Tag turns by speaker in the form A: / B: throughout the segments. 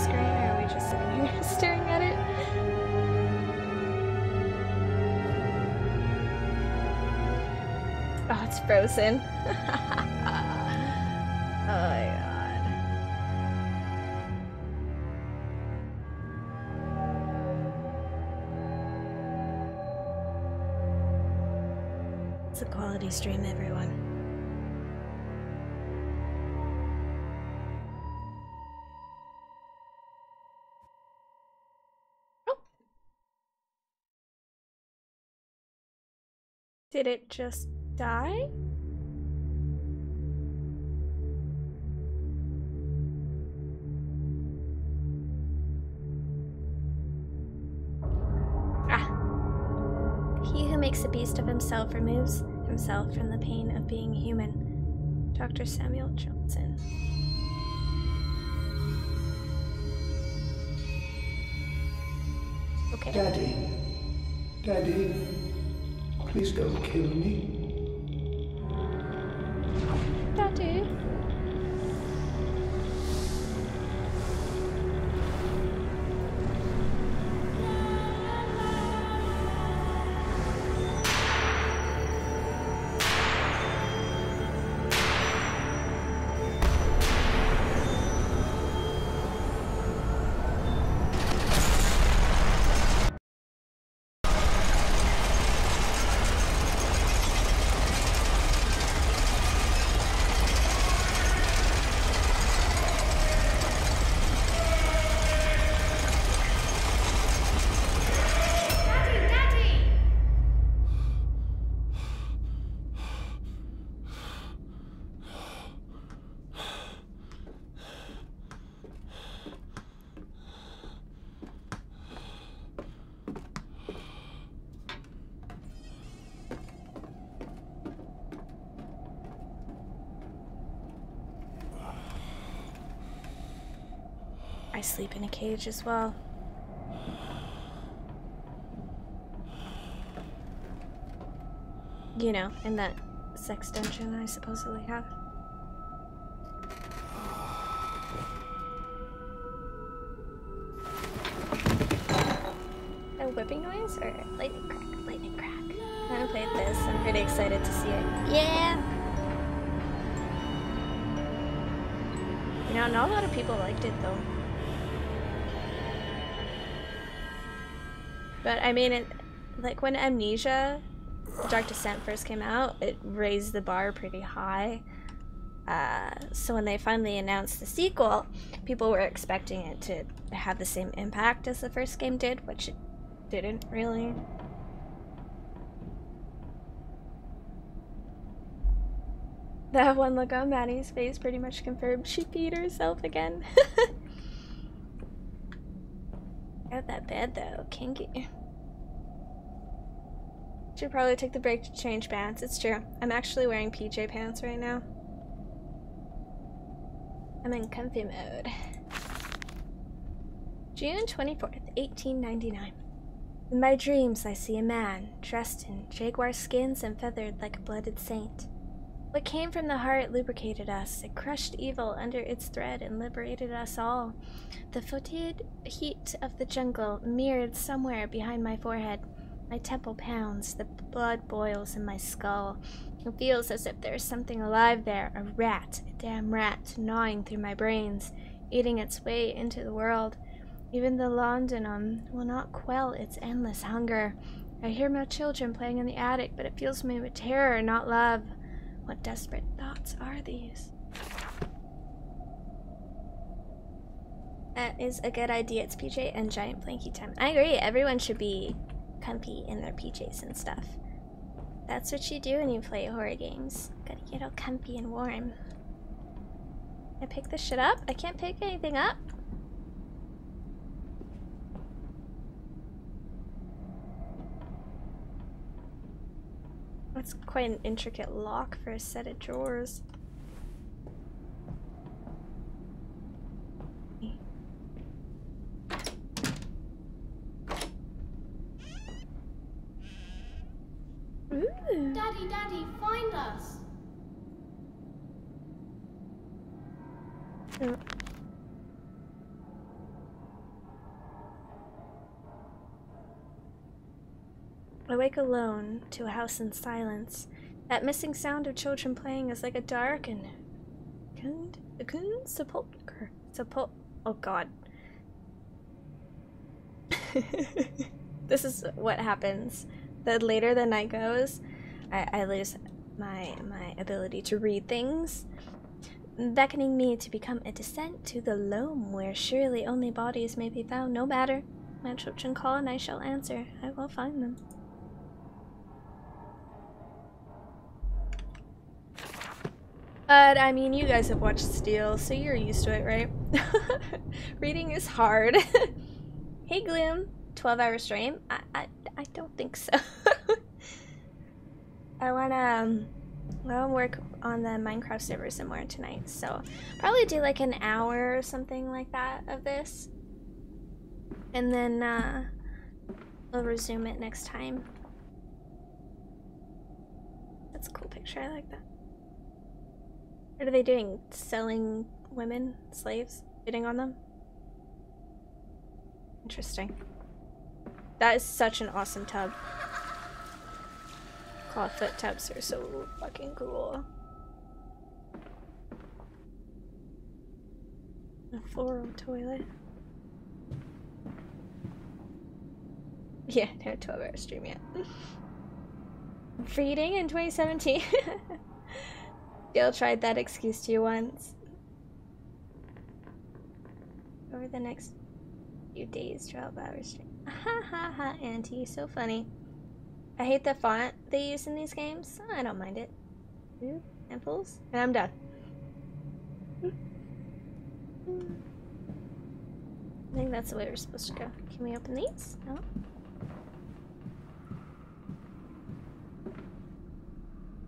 A: screen, or are we just sitting here staring at it? Oh, it's frozen. oh my god. It's a quality stream, everyone. Did it just die? Ah. He who makes a beast of himself removes himself from the pain of being human. Dr. Samuel Johnson. Okay.
B: Daddy. Daddy. Please don't kill me.
A: Sleep in a cage as well. You know, in that sex dungeon I supposedly have. A whipping noise or lightning crack? Lightning crack. I haven't played this. I'm pretty excited to see it. Yeah! You know, not a lot of people liked it though. But I mean, it, like when Amnesia, Dark Descent first came out, it raised the bar pretty high. Uh, so when they finally announced the sequel, people were expecting it to have the same impact as the first game did, which it didn't really. That one look on Maddie's face pretty much confirmed she peed herself again. Got that bed though, kinky. Should probably take the break to change pants. It's true. I'm actually wearing PJ pants right now. I'm in comfy mode. June 24th, 1899. In my dreams, I see a man dressed in jaguar skins and feathered like a blooded saint. What came from the heart lubricated us. It crushed evil under its thread and liberated us all. The fetid heat of the jungle mirrored somewhere behind my forehead. My temple pounds, the blood boils in my skull. It feels as if there's something alive there, a rat, a damn rat, gnawing through my brains, eating its way into the world. Even the laudanum will not quell its endless hunger. I hear my children playing in the attic, but it fills me with terror, not love. What desperate thoughts are these? That is a good idea. It's PJ and giant blankie time. I agree. Everyone should be comfy in their PJs and stuff. That's what you do when you play horror games. Gotta get all comfy and warm. I pick this shit up? I can't pick anything up? That's quite an intricate lock for a set of drawers. Ooh.
C: Daddy, Daddy, find us!
A: Oh. I wake alone to a house in silence. That missing sound of children playing is like a dark and cocooned sepulcher. Sepul oh god. this is what happens. The later the night goes, I, I lose my my ability to read things, beckoning me to become a descent to the loam where surely only bodies may be found. No matter. My children call and I shall answer. I will find them. But I mean, you guys have watched Steel, so you're used to it, right? Reading is hard. hey, Gloom. 12 hour stream? I, I, I don't think so. I wanna um, well, work on the Minecraft server some more tonight, so probably do like an hour or something like that of this. And then uh, I'll resume it next time. That's a cool picture, I like that. What are they doing? Selling women? Slaves? Bidding on them? Interesting. That is such an awesome tub. Clawfoot tubs are so fucking cool. A floral toilet. Yeah, no 12 hour stream yet. Feeding in 2017. Gail tried that excuse to you once. Over the next few days, 12 hours. Ha ha ha, Auntie, so funny. I hate the font they use in these games. I don't mind it. Samples, and I'm done. I think that's the way we're supposed to go. Can we open these? No?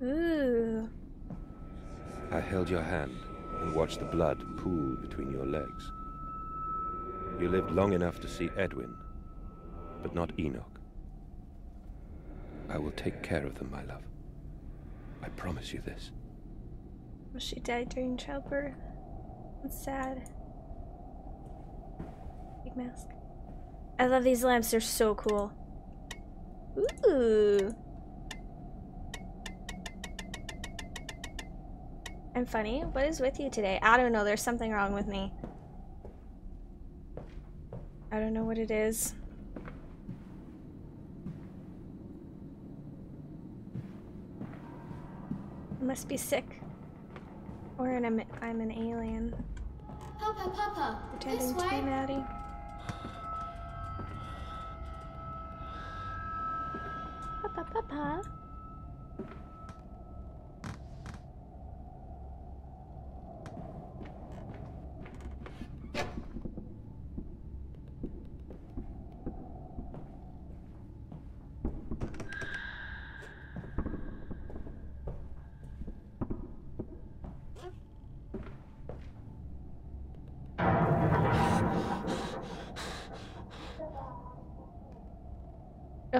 A: Ooh.
D: I held your hand and watched the blood pool between your legs. You lived long enough to see Edwin, but not Enoch. I will take care of them, my love. I promise you this.
A: Well, she died during childbirth. It's sad. Big mask. I love these lamps, they're so cool. Ooh. I'm funny? What is with you today? I don't know, there's something wrong with me. I don't know what it is. I must be sick. Or an, I'm an alien.
C: Papa, Papa,
A: Pretending
C: this
A: to be
C: way.
A: Maddie.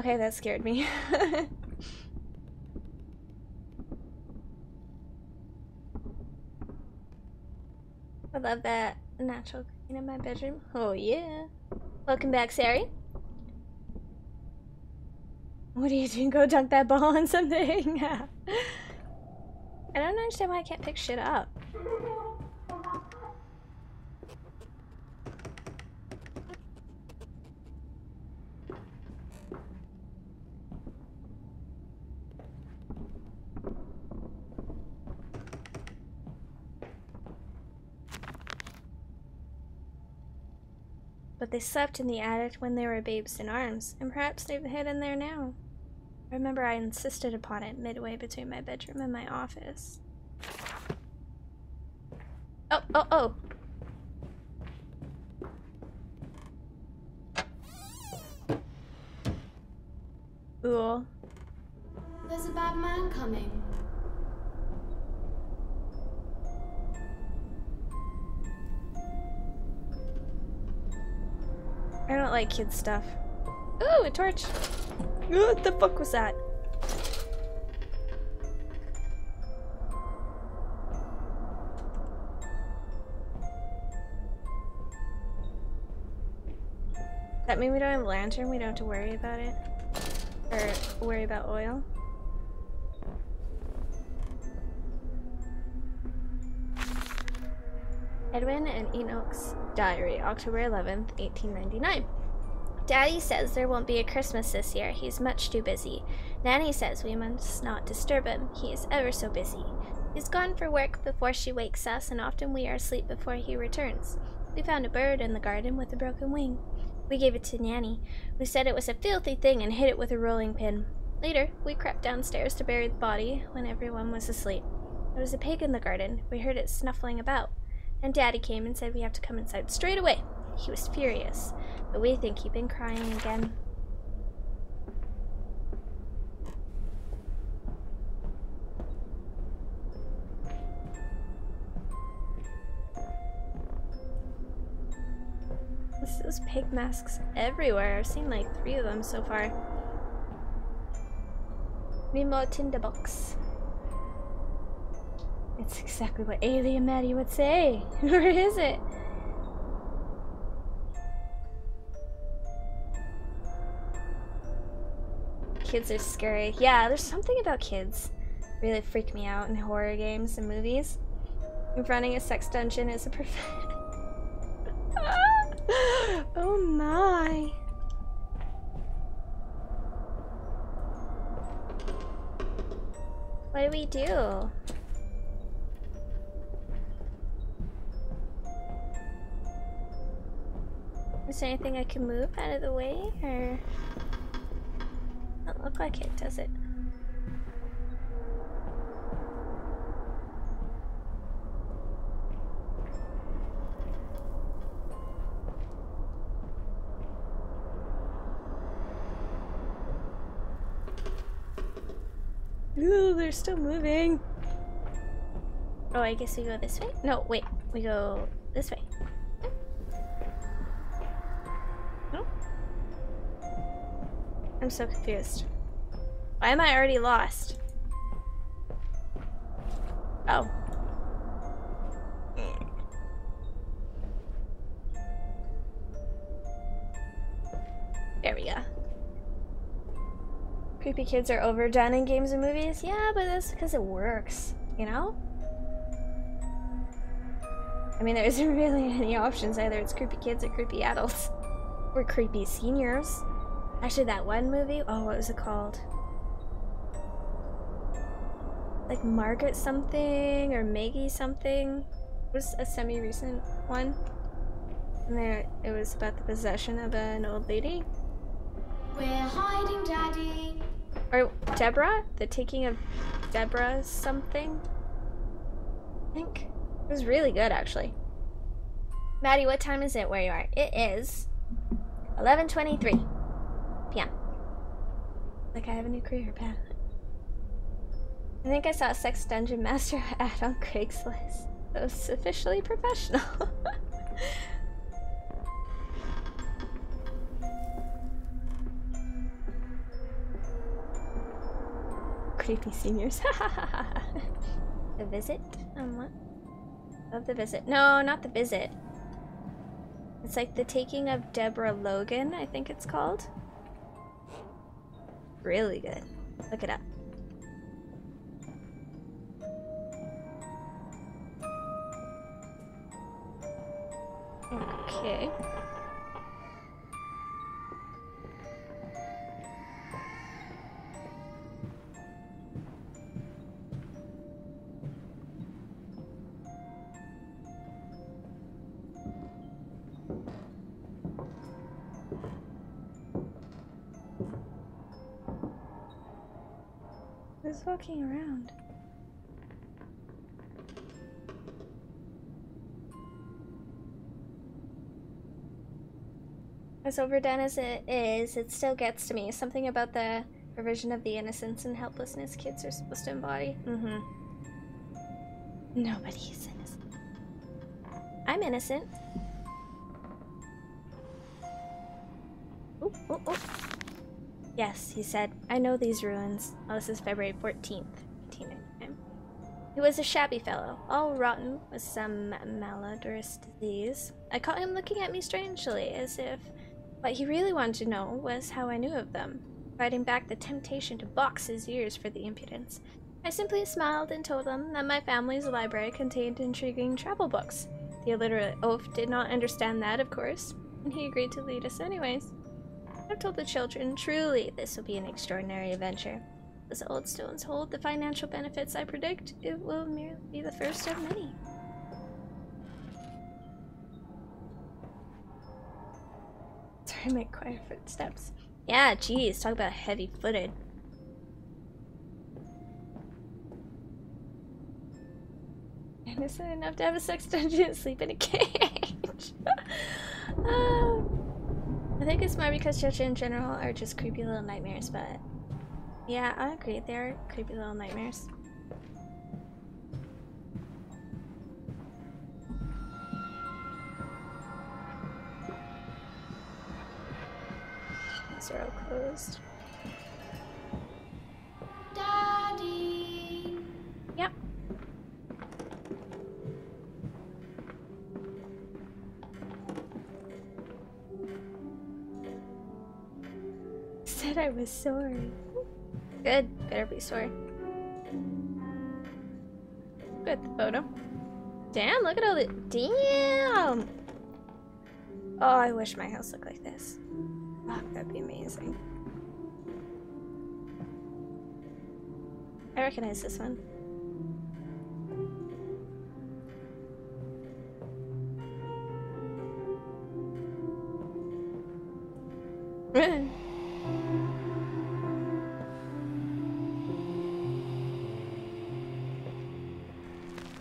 A: Okay, that scared me. I love that natural green in my bedroom. Oh yeah. Welcome back, Sari. What are you doing? Go dunk that ball on something? I don't understand why I can't pick shit up. But they slept in the attic when they were babes in arms, and perhaps they've hidden there now. Remember I insisted upon it midway between my bedroom and my office. Oh, oh, oh! Cool.
C: There's a bad man coming.
A: I don't like kid stuff. Ooh, a torch! Ooh, what the fuck was that? That mean we don't have lantern? We don't have to worry about it? Or worry about oil. Edwin and Enoch's Diary, October 11th, 1899. Daddy says there won't be a Christmas this year. He's much too busy. Nanny says we must not disturb him. He is ever so busy. He's gone for work before she wakes us, and often we are asleep before he returns. We found a bird in the garden with a broken wing. We gave it to Nanny, who said it was a filthy thing and hit it with a rolling pin. Later, we crept downstairs to bury the body when everyone was asleep. There was a pig in the garden. We heard it snuffling about and Daddy came and said we have to come inside straight away. He was furious, but we think he'd been crying again. There's those pig masks everywhere. I've seen like three of them so far. Remote in the box. It's exactly what Alien Maddie would say. Where is it? Kids are scary. Yeah, there's something about kids really freak me out in horror games and movies. Running a sex dungeon is a perfect. oh my. What do we do? Is there anything I can move out of the way, or... Doesn't look like it, does it? Ooh, they're still moving. Oh, I guess we go this way? No, wait. We go this way. I'm so confused. Why am I already lost? Oh. There we go. Creepy kids are overdone in games and movies? Yeah, but that's because it works, you know? I mean, there isn't really any options. Either it's creepy kids or creepy adults. Or creepy seniors. Actually, that one movie, oh, what was it called? Like Margaret something or Maggie something. It was a semi-recent one. And there, it was about the possession of an old lady.
C: We're hiding, Daddy.
A: Or Deborah? The taking of Deborah something? I think. It was really good, actually. Maddie, what time is it where you are? It is 11.23 p.m. Like I have a new career path. I think I saw a Sex Dungeon Master ad on Craigslist. That was officially professional. Creepy seniors. the visit? Um, what? Of the visit. No, not the visit. It's like the taking of Deborah Logan, I think it's called really good. Look it up. Okay. Walking around? As overdone as it is, it still gets to me. Something about the provision of the innocence and helplessness kids are supposed to embody. Mm-hmm. Nobody's innocent. I'm innocent. Ooh, ooh, ooh. Yes, he said, I know these ruins. Oh, this is February 14th, 1899. He was a shabby fellow, all rotten with some malodorous disease. I caught him looking at me strangely, as if what he really wanted to know was how I knew of them. fighting back the temptation to box his ears for the impudence. I simply smiled and told him that my family's library contained intriguing travel books. The illiterate oaf did not understand that, of course, and he agreed to lead us anyways. I've told the children, truly, this will be an extraordinary adventure. As old stones hold the financial benefits I predict, it will merely be the first of many. Sorry, my quiet footsteps. Yeah, geez, talk about heavy-footed. Innocent enough to have a sex dungeon and sleep in a cage. oh. I think it's more because children in general are just creepy little nightmares, but yeah, I agree. They're creepy little nightmares. These are all closed.
C: Daddy.
A: Yep. Said I was sore. Good. Better be sore. Good the photo. Damn, look at all the damn. Oh, I wish my house looked like this. Fuck, that'd be amazing. I recognize this one.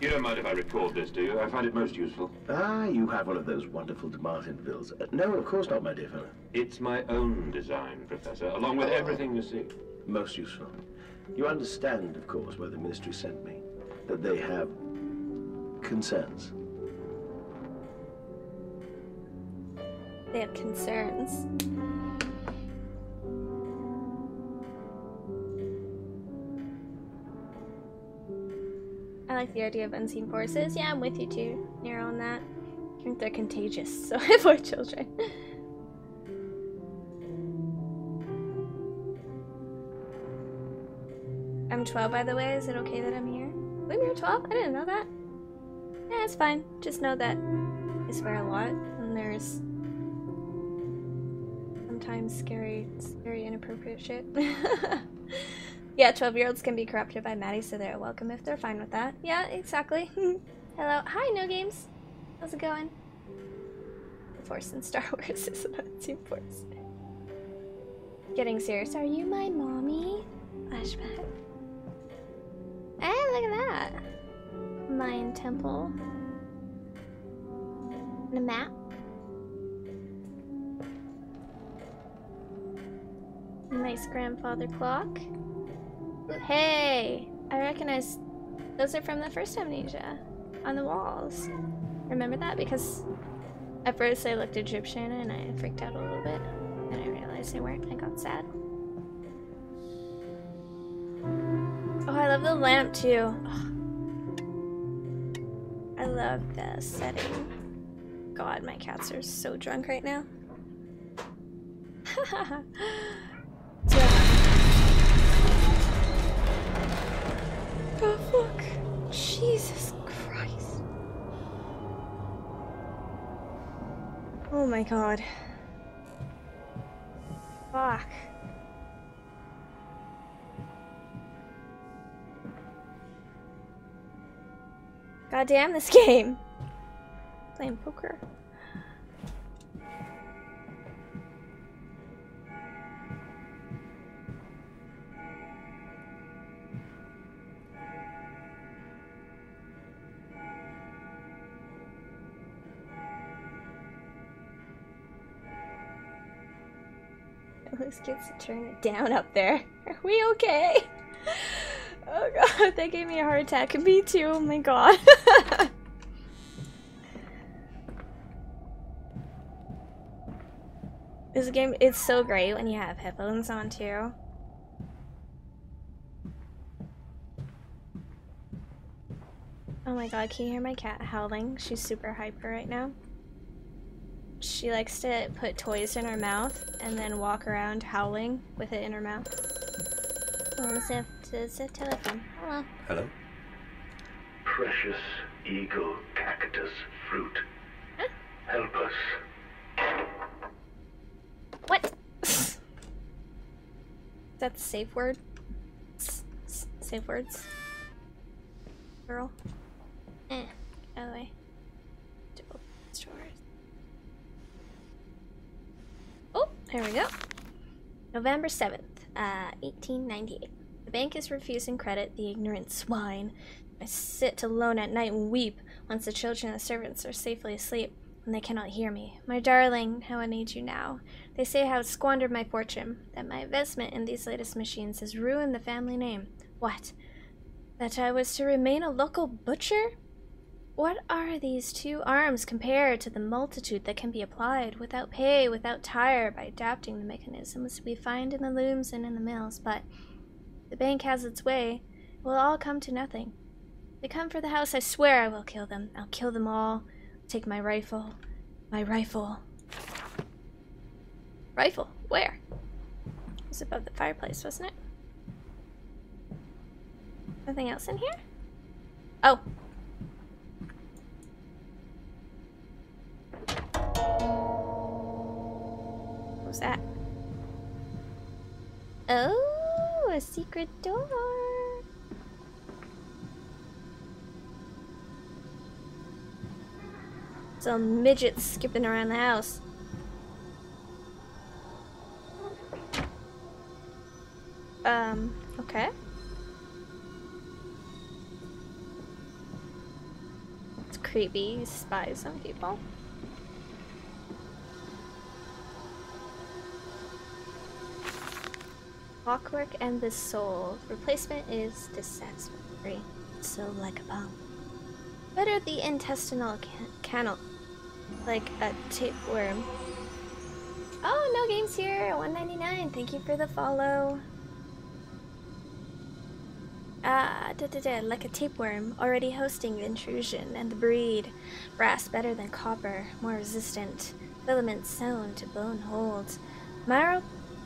E: You don't mind if I record this, do you? I find it most useful.
F: Ah, you have one of those wonderful De Martinvilles. Uh, no, of course not, my dear fellow.
E: It's my own design, Professor, along with everything you see.
F: Most useful. You understand, of course, why the ministry sent me. That they have concerns.
A: They have concerns. Like the idea of unseen forces. Yeah, I'm with you too, Nero, on that. I think they're contagious, so avoid children. I'm 12, by the way. Is it okay that I'm here? Wait, you're 12? I didn't know that. Yeah, it's fine. Just know that I swear a lot, and there's sometimes scary, scary, inappropriate shit. yeah, 12 year olds can be corrupted by Maddie, so they're welcome if they're fine with that. Yeah, exactly. Hello. Hi, No Games. How's it going? The Force in Star Wars is about Team Force. Getting serious. Are you my mommy? Flashback. Hey, look at that. Mayan Temple. And a map. Nice grandfather clock. Hey! I recognize those are from the first amnesia on the walls. Remember that? Because at first I looked Egyptian and I freaked out a little bit. Then I realized they weren't. I got sad. Oh, I love the lamp too. I love the setting. God, my cats are so drunk right now. Oh fuck. Jesus Christ. Oh my god. Fuck. God damn this game. Playing poker. Always gets to turn it down up there. Are we okay? Oh god, that gave me a heart attack. Me too, oh my god. this game it's so great when you have headphones on too. Oh my god, can you hear my cat howling? She's super hyper right now. She likes to put toys in her mouth and then walk around howling with it in her mouth. Oh, it's a, it's a telephone. Hello.
D: Hello?
F: Precious eagle cactus fruit.
A: Huh?
F: Help us.
A: What? Is that the safe word? S- s- safe words? Girl? November 7th, uh, 1898. The bank is refusing credit, the ignorant swine. I sit alone at night and weep once the children and the servants are safely asleep and they cannot hear me. My darling, how I need you now. They say I have squandered my fortune, that my investment in these latest machines has ruined the family name. What? That I was to remain a local butcher? What are these two arms compared to the multitude that can be applied without pay, without tire, by adapting the mechanisms we find in the looms and in the mills? But the bank has its way. It will all come to nothing. They come for the house, I swear I will kill them. I'll kill them all. Take my rifle. My rifle. Rifle? Where? It was above the fireplace, wasn't it? Nothing else in here? Oh. What was that? Oh, a secret door. Some midgets skipping around the house. Um, okay. It's creepy. Spies on people. Clockwork and the soul. Replacement is dissatisfactory. So like a bomb. Better the intestinal can canal. Like a tapeworm. Oh, no games here. 199. Thank you for the follow. Ah, da da da, like a tapeworm, already hosting the intrusion and the breed. Brass better than copper, more resistant. Filament sewn to bone holds. Marrow,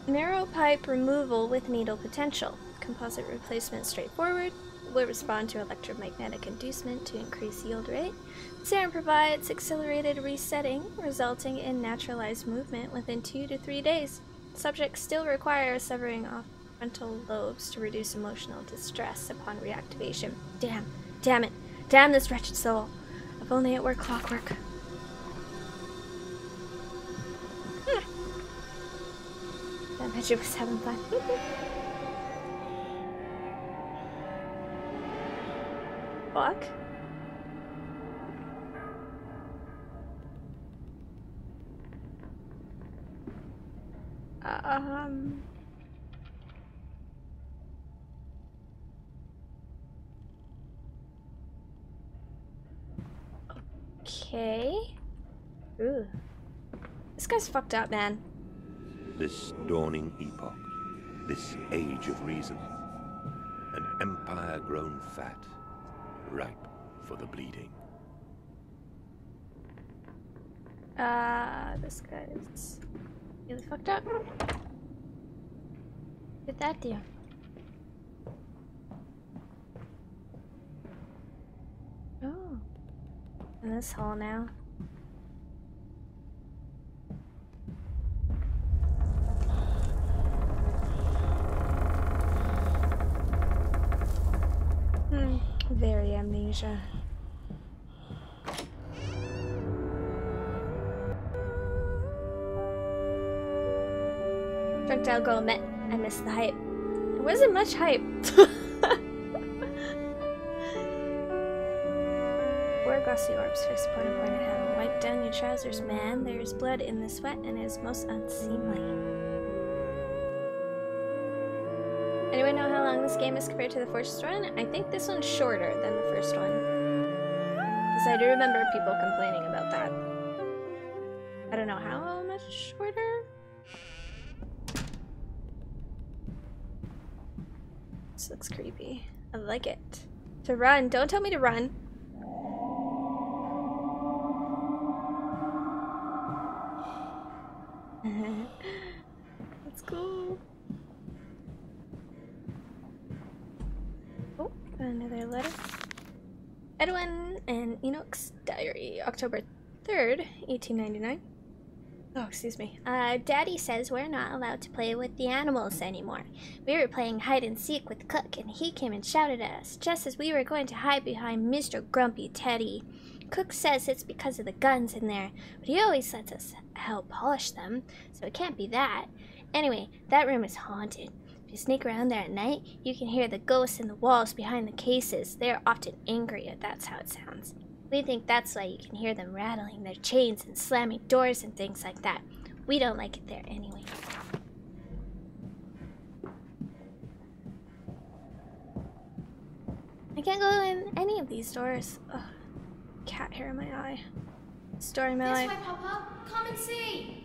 A: marrow pipe removal with needle potential. Composite replacement straightforward. Will respond to electromagnetic inducement to increase yield rate. Serum provides accelerated resetting, resulting in naturalized movement within two to three days. Subjects still require severing off frontal lobes to reduce emotional distress upon reactivation. Damn, damn it, damn this wretched soul. If only it were clockwork. That midget was having fun. Fuck. Um. Okay. Ooh. This guy's fucked up, man.
D: This dawning epoch, this age of reason, an empire grown fat, ripe for the bleeding.
A: Uh, this guy's really fucked up. Did that do? Oh. In this hall now. Hmm, very amnesia. Projectile goal met. I missed the hype. There wasn't much hype. Four glossy orbs fixed point to point ahead. Wipe down your trousers, man. There is blood in the sweat and it is most unseemly. This game is compared to the first one? I think this one's shorter than the first one. Because I do remember people complaining about that. I don't know how much shorter. This looks creepy. I like it. To run. Don't tell me to run. 3rd, 1899. Oh, excuse me. Uh, Daddy says we're not allowed to play with the animals anymore. We were playing hide and seek with Cook, and he came and shouted at us just as we were going to hide behind Mr. Grumpy Teddy. Cook says it's because of the guns in there, but he always lets us help polish them, so it can't be that. Anyway, that room is haunted. If you sneak around there at night, you can hear the ghosts in the walls behind the cases. They are often angry, if that's how it sounds. We think that's why you can hear them rattling their chains and slamming doors and things like that. We don't like it there anyway. I can't go in any of these doors. Ugh. Cat hair in my eye. Story of my
C: This
A: life.
C: way, Papa. Come and see.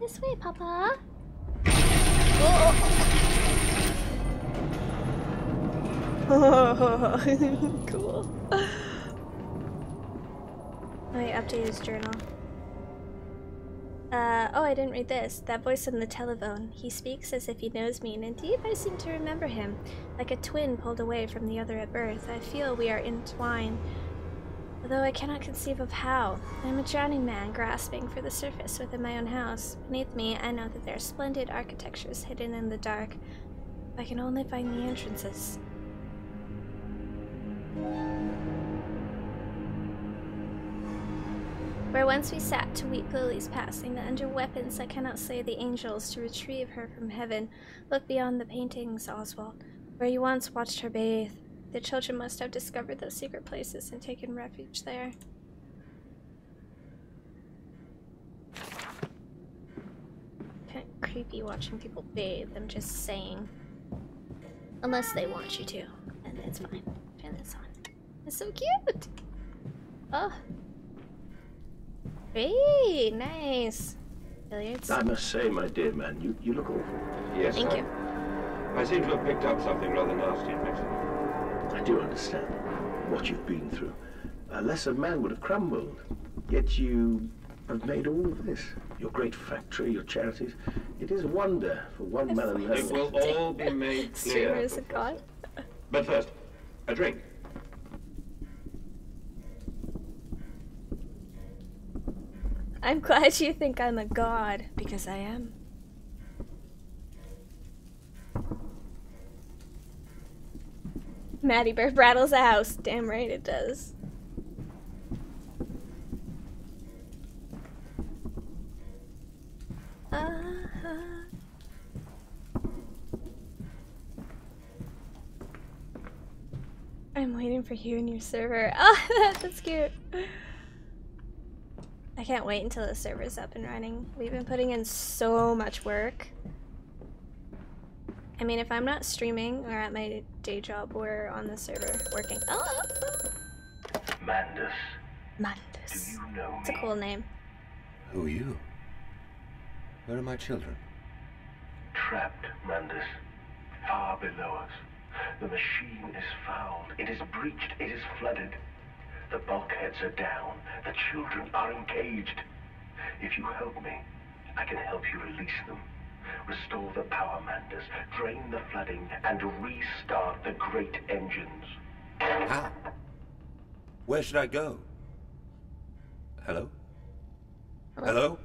A: This way, Papa. Oh. oh. cool. I update his journal. Uh, oh, I didn't read this. That voice on the telephone. He speaks as if he knows me, and indeed I seem to remember him. Like a twin pulled away from the other at birth, I feel we are entwined. Although I cannot conceive of how. I am a drowning man grasping for the surface within my own house. Beneath me, I know that there are splendid architectures hidden in the dark. I can only find the entrances. Where once we sat to weep lilies passing, that under weapons I cannot slay the angels to retrieve her from heaven. Look beyond the paintings, Oswald, where you once watched her bathe. The children must have discovered those secret places and taken refuge there. Kind of creepy watching people bathe, I'm just saying. Unless they want you to, and it's fine. Turn this on. It's so cute! Oh. Hey, nice. Billiards.
F: I must say, my dear man, you, you look awful.
E: Yes,
A: Thank
E: sir.
A: you.
E: I seem to have picked up something rather nasty in Mexico.
F: I do understand what you've been through. A lesser man would have crumbled. Yet you have made all of this. Your great factory, your charities. It is a wonder for one man alone.
E: It will all be made clear.
A: Streamer is a god.
E: But first, a drink.
A: I'm glad you think I'm a god, because I am. Maddie Bird rattles a house. Damn right it does. Uh-huh. I'm waiting for you and your server. Oh, that's cute. I can't wait until the server's up and running. We've been putting in so much work. I mean, if I'm not streaming or at my day job, we're on the server working. Oh,
F: Mandus,
A: Mandus.
F: you know
A: It's a cool name.
D: Who are you? Where are my children?
G: Trapped, Mandus. Far below us. The machine is fouled. It is breached. It is flooded. The bulkheads are down. The children are engaged. If you help me, I can help you release them. Restore the power, Mandus. Drain the flooding and restart the great engines.
D: How? Where should I go? Hello? Hello?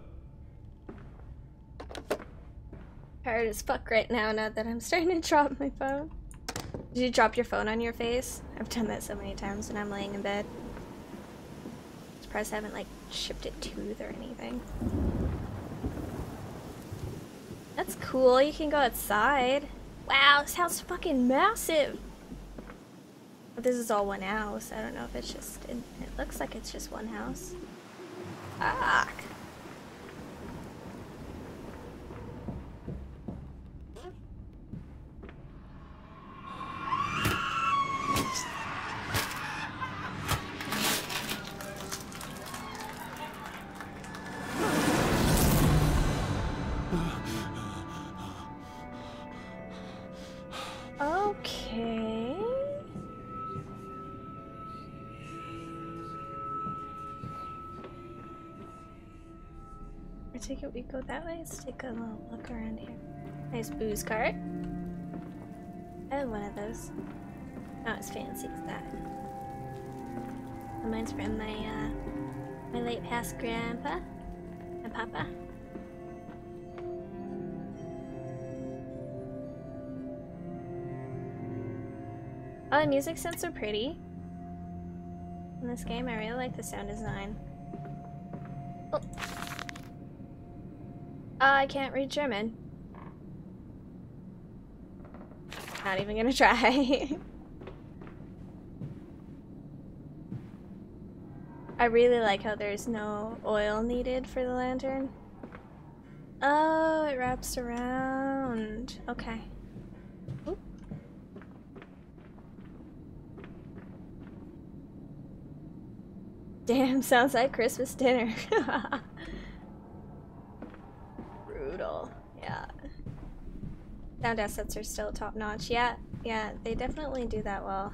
A: Tired as fuck right now, now that I'm starting to drop my phone. Did you drop your phone on your face? I've done that so many times when I'm laying in bed. Surprised I haven't like shipped it tooth or anything. That's cool, you can go outside. Wow, this house fucking massive! But this is all one house. I don't know if it's just, it, it looks like it's just one house. Fuck. Go that way. Let's take a little look around here. Nice booze cart. I have one of those. Not as fancy as that. Mine's from my uh, my late past grandpa and papa. Oh, the music sounds so pretty. In this game, I really like the sound design. Oh. I can't read German. Not even gonna try. I really like how there's no oil needed for the lantern. Oh, it wraps around. Okay. Oop. Damn, sounds like Christmas dinner. Sound assets are still top notch. Yeah, yeah, they definitely do that well.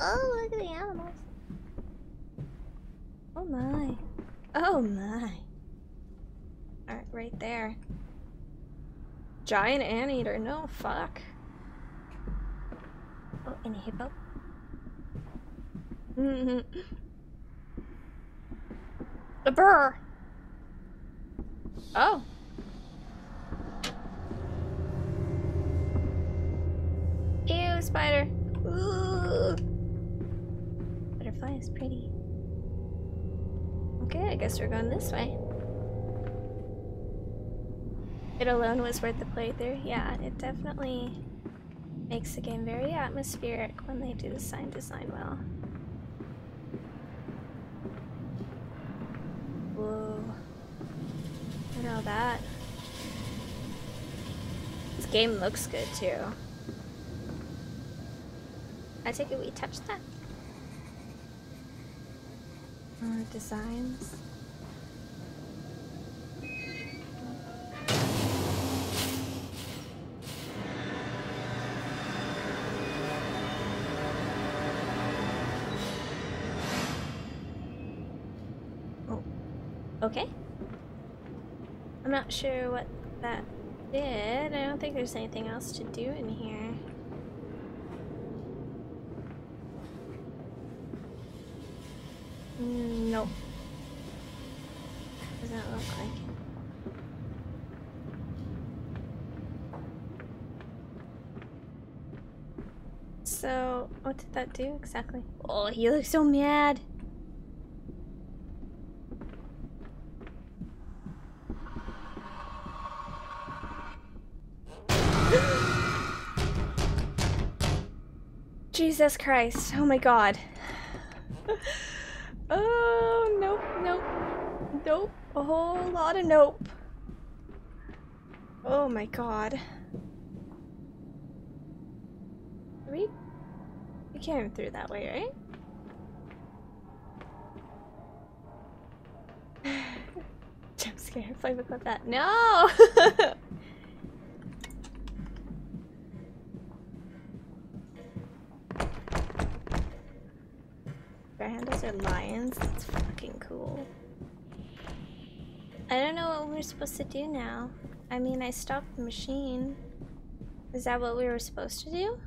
A: Oh, look at the animals. Oh my. Oh my. Alright, right there. Giant anteater, no fuck. Oh, and a hippo. Mm-hmm. A burr. Oh. Spider. Ooh. Butterfly is pretty. Okay, I guess we're going this way. It alone was worth the playthrough. Yeah, it definitely makes the game very atmospheric when they do the sign design well. Whoa. Look at all that. This game looks good too. I take it we touched that. More designs. Oh, okay. I'm not sure what that did. I don't think there's anything else to do in here. Mm, Nope. So, what did that do exactly? Oh, he looks so mad. Jesus Christ. Oh my god. oh, nope, nope. Nope. A whole lot of nope. Oh my god. We we came through that way, right? Jump scare, playbook with that. No! We're supposed to do now. I mean, I stopped the machine. Is that what we were supposed to do?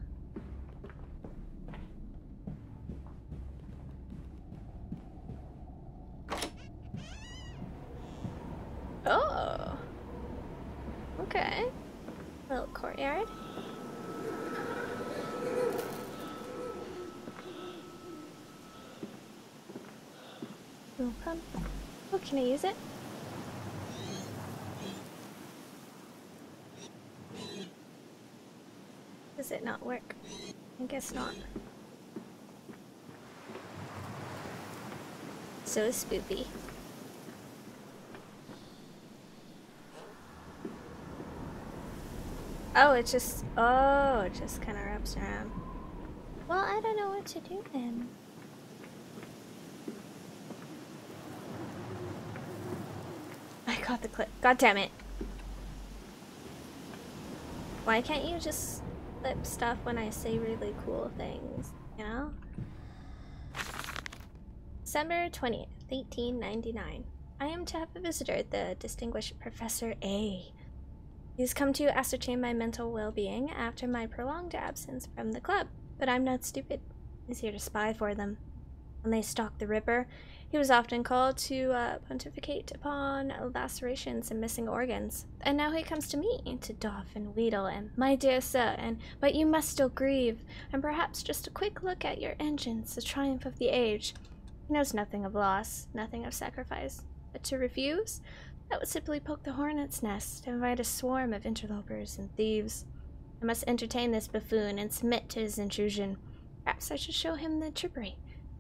A: Oh. Okay. Little courtyard. Pump. Oh, can I use it? Does it not work? I guess not. So spoopy. Oh, it just, oh, it just kind of wraps around. Well, I don't know what to do then. I got the clip. God damn it. Why can't you just flip stuff when I say really cool things, you know? December 20th, 1899. I am to have a visitor, the distinguished Professor A. He has come to ascertain my mental well being after my prolonged absence from the club, but I'm not stupid. He's here to spy for them. When they stalked the Ripper, he was often called to uh, pontificate upon lacerations and missing organs. And now he comes to me to doff and wheedle and, my dear sir, and, but you must still grieve, and perhaps just a quick look at your engines, the triumph of the age. He knows nothing of loss, nothing of sacrifice. But to refuse? That would simply poke the hornet's nest, and invite a swarm of interlopers and thieves. I must entertain this buffoon and submit to his intrusion. Perhaps I should show him the trippery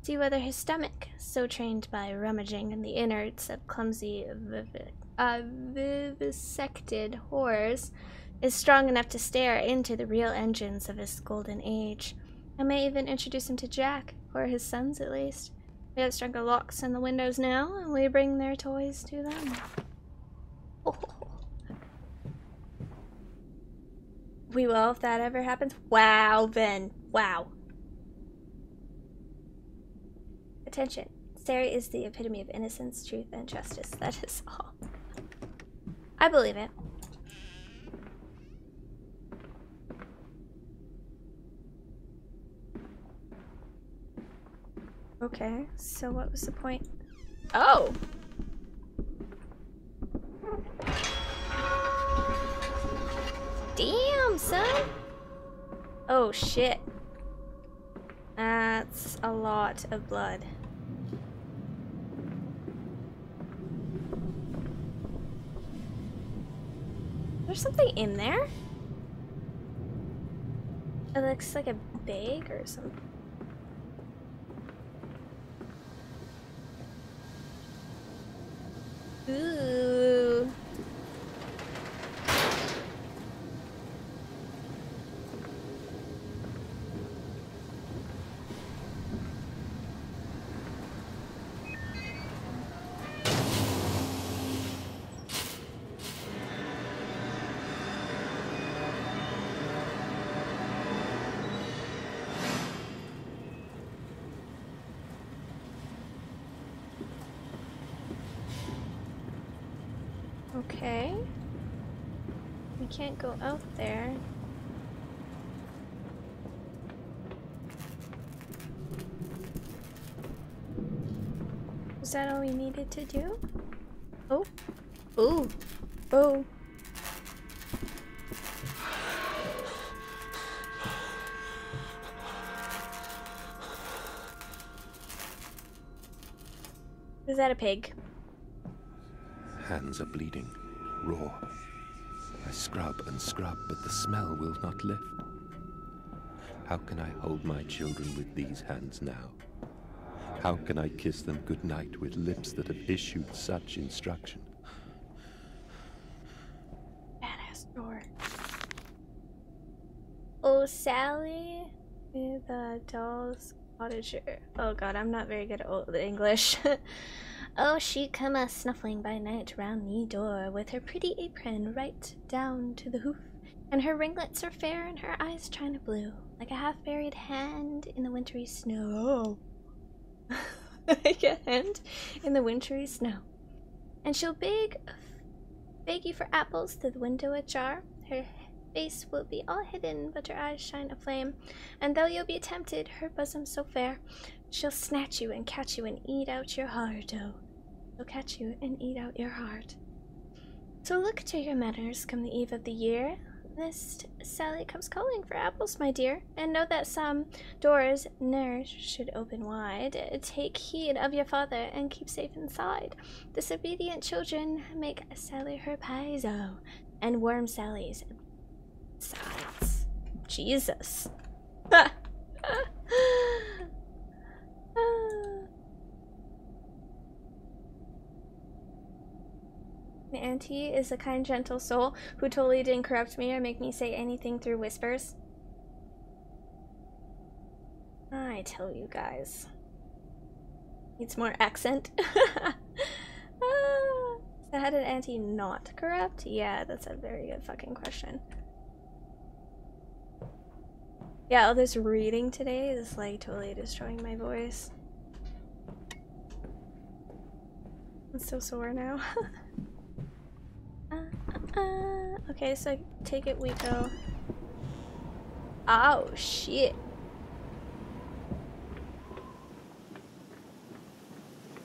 A: See whether his stomach, so trained by rummaging in the innards of clumsy vivi uh, vivisected horrors, is strong enough to stare into the real engines of his golden age. I may even introduce him to Jack, or his sons at least. We have stronger locks in the windows now, and we bring their toys to them. Oh. We will if that ever happens. Wow, Ben. Wow. Attention. Sari is the epitome of innocence, truth, and justice. That is all. I believe it. Okay, so what was the point? Oh! Damn, son! Oh, shit. That's a lot of blood. There's something in there? It looks like a bag or something. Ooh. Okay. We can't go out there. Was that all we needed to do? Oh. Oh. Oh. Is that a pig?
D: Hands are bleeding, raw. Scrub and scrub, but the smell will not lift. How can I hold my children with these hands now? How can I kiss them goodnight with lips that have issued such instruction?
A: Badass door. Oh, Sally the doll's cottager. Oh god, I'm not very good at old English. oh, she come a snuffling by night round me door with her pretty apron right down to the hoof, and her ringlets are fair and her eyes china blue, like a half-buried hand in the wintry snow. like a hand in the wintry snow. And she'll beg, beg you for apples through the window ajar. Her face will be all hidden, but her eyes shine aflame. And though you'll be tempted, her bosom so fair, she'll snatch you and catch you and eat out your heart. Oh, she'll catch you and eat out your heart. So look to your manners come the eve of the year. Lest Sally comes calling for apples, my dear, and know that some doors ne'er should open wide. Take heed of your father and keep safe inside. Disobedient children make Sally her pies, oh, and worm Sally's sides. Jesus. Ah. My auntie is a kind, gentle soul who totally didn't corrupt me or make me say anything through whispers. I tell you guys. Needs more accent. ah, so how did auntie not corrupt? Yeah, that's a very good fucking question. Yeah, all this reading today is like totally destroying my voice. I'm so sore now. uh, uh, uh. Okay, so take it we go. Oh shit.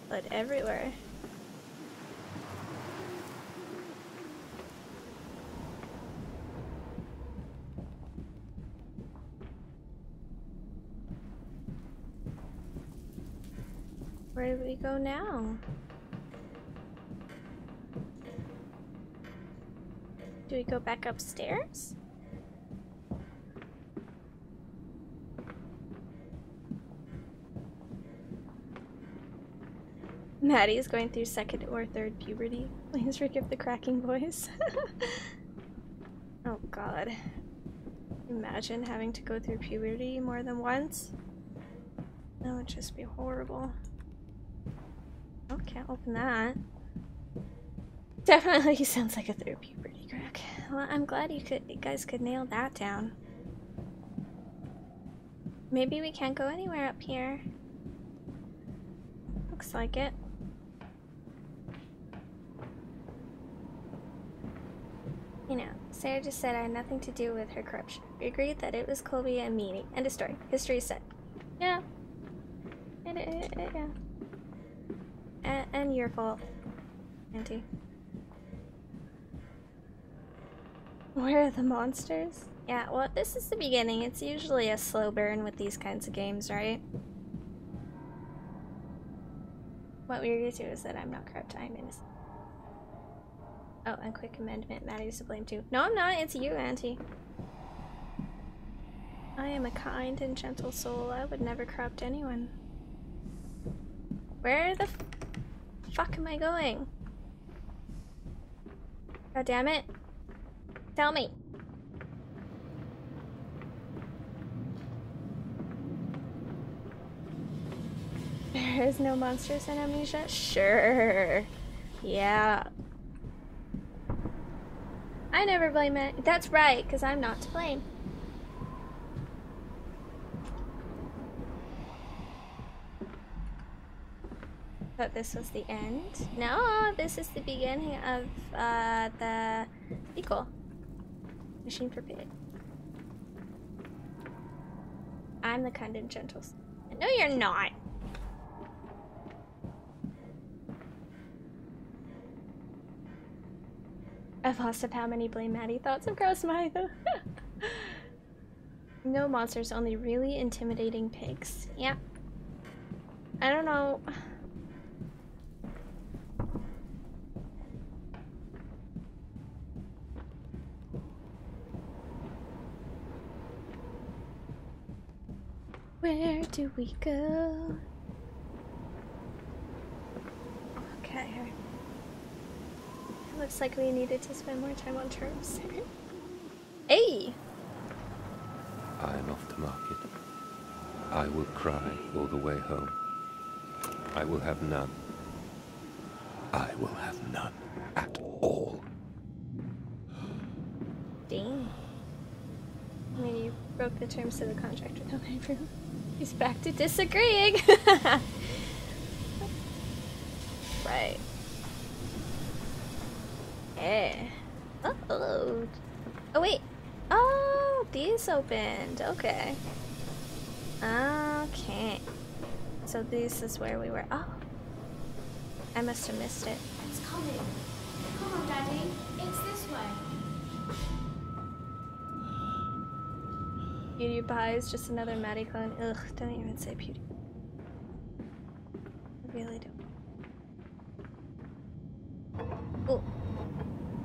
A: Blood everywhere. Where do we go now? Do we go back upstairs? Maddie is going through second or third puberty. Please forgive the cracking voice. oh god. Imagine having to go through puberty more than once. That would just be horrible. Oh, can't open that. Definitely sounds like a third puberty crack. Well, I'm glad you could you guys could nail that down. Maybe we can't go anywhere up here. Looks like it. You know, Sarah just said I had nothing to do with her corruption. We agreed that it was Colby and me. End of story. History is set. Yeah. It, it, it, yeah. And, and your fault, Auntie. Where are the monsters? Yeah, well, this is the beginning. It's usually a slow burn with these kinds of games, right? What we agree to do is that I'm not corrupt, I'm innocent. Oh, and quick amendment. Maddie's to blame too. No, I'm not. It's you, Auntie. I am a kind and gentle soul. I would never corrupt anyone. Where the fuck am I going? God damn it. Tell me. There is no monsters in Amnesia? Sure. Yeah. I never blame it. That's right, because I'm not to blame. But this was the end? No, this is the beginning of uh, the sequel. Machine for Pig. I'm the kind and gentle. No, you're not. I've lost of how many blame Maddie thoughts have crossed my though. no monsters, only really intimidating pigs. Yeah. I don't know. Where do we go? Okay. It looks like we needed to spend more time on terms. hey!
D: I am off to market. I will cry all the way home. I will have none. I will have none at all.
A: Dang. I mean, you broke the terms of the contract without my approval. He's back to disagreeing. right. Eh. Uh oh. Oh wait. Oh, these opened. Okay. Okay. So this is where we were. Oh. I must have missed it.
C: It's coming. Come on, Daddy.
A: PewDiePie is just another Maddie clone. Ugh, don't even say Pewdie. I really don't. Ooh.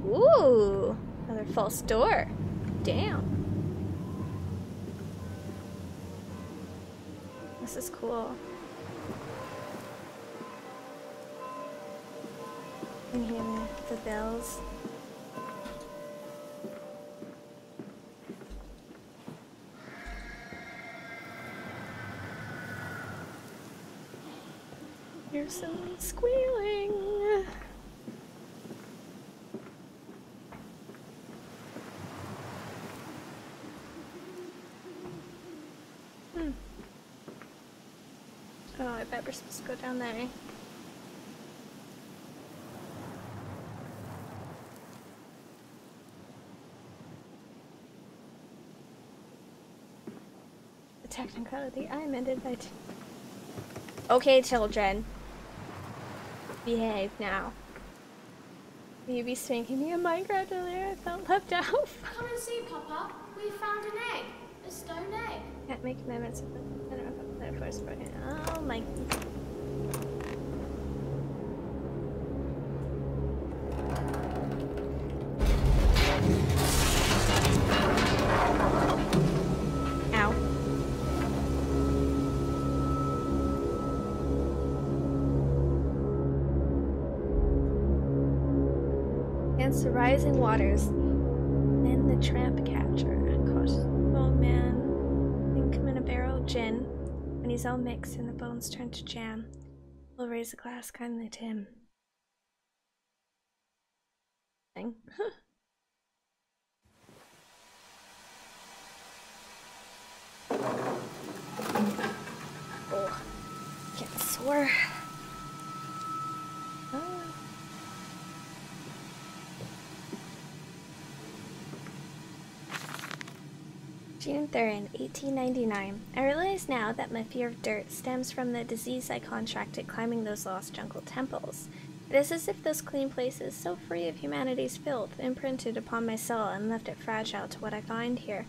A: Ooh! Another false door. Damn. This is cool. And hear the bells. hear squealing. Hmm. Oh, I bet we're supposed to go down there. Eh? The technicality I amended by Okay, children. Behave now. Will you be spanking me in Minecraft earlier? I felt left out.
C: Come and see, Papa. We found an egg. A stone egg.
A: Can't make amendments. I don't know if I'm spoken. Oh my. Rising waters, then the tramp capture. Gosh, oh man. Think him in a barrel of gin. When he's all mixed and the bones turn to jam, we'll raise a glass kindly to him. Thing. oh, get sore. June 3rd, 1899. I realize now that my fear of dirt stems from the disease I contracted climbing those lost jungle temples. It is as if those clean places, so free of humanity's filth, imprinted upon my soul and left it fragile to what I find here.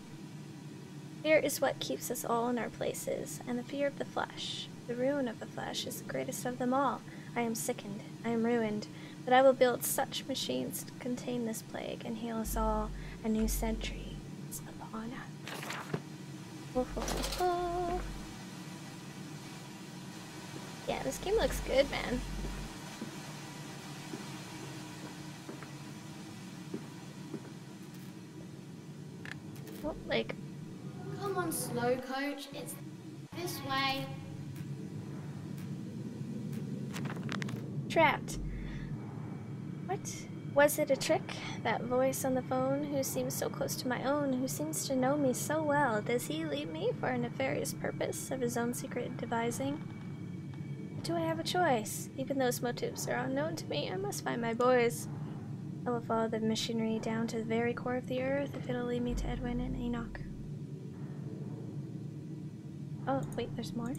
A: Fear is what keeps us all in our places, and the fear of the flesh, the ruin of the flesh, is the greatest of them all. I am sickened, I am ruined, but I will build such machines to contain this plague and heal us all. A new century is upon us. Ho, ho, ho, ho. Yeah, this game looks good, man. Oh, like,
C: Come on, slow coach. It's this way.
A: trapped. What? Was it a trick? That voice on the phone who seems so close to my own, who seems to know me so well, does he lead me for a nefarious purpose of his own secret devising? Or do I have a choice? Even his motives are unknown to me, I must find my boys. I will follow the machinery down to the very core of the earth if it'll lead me to Edwin and Enoch. Oh, wait, there's more?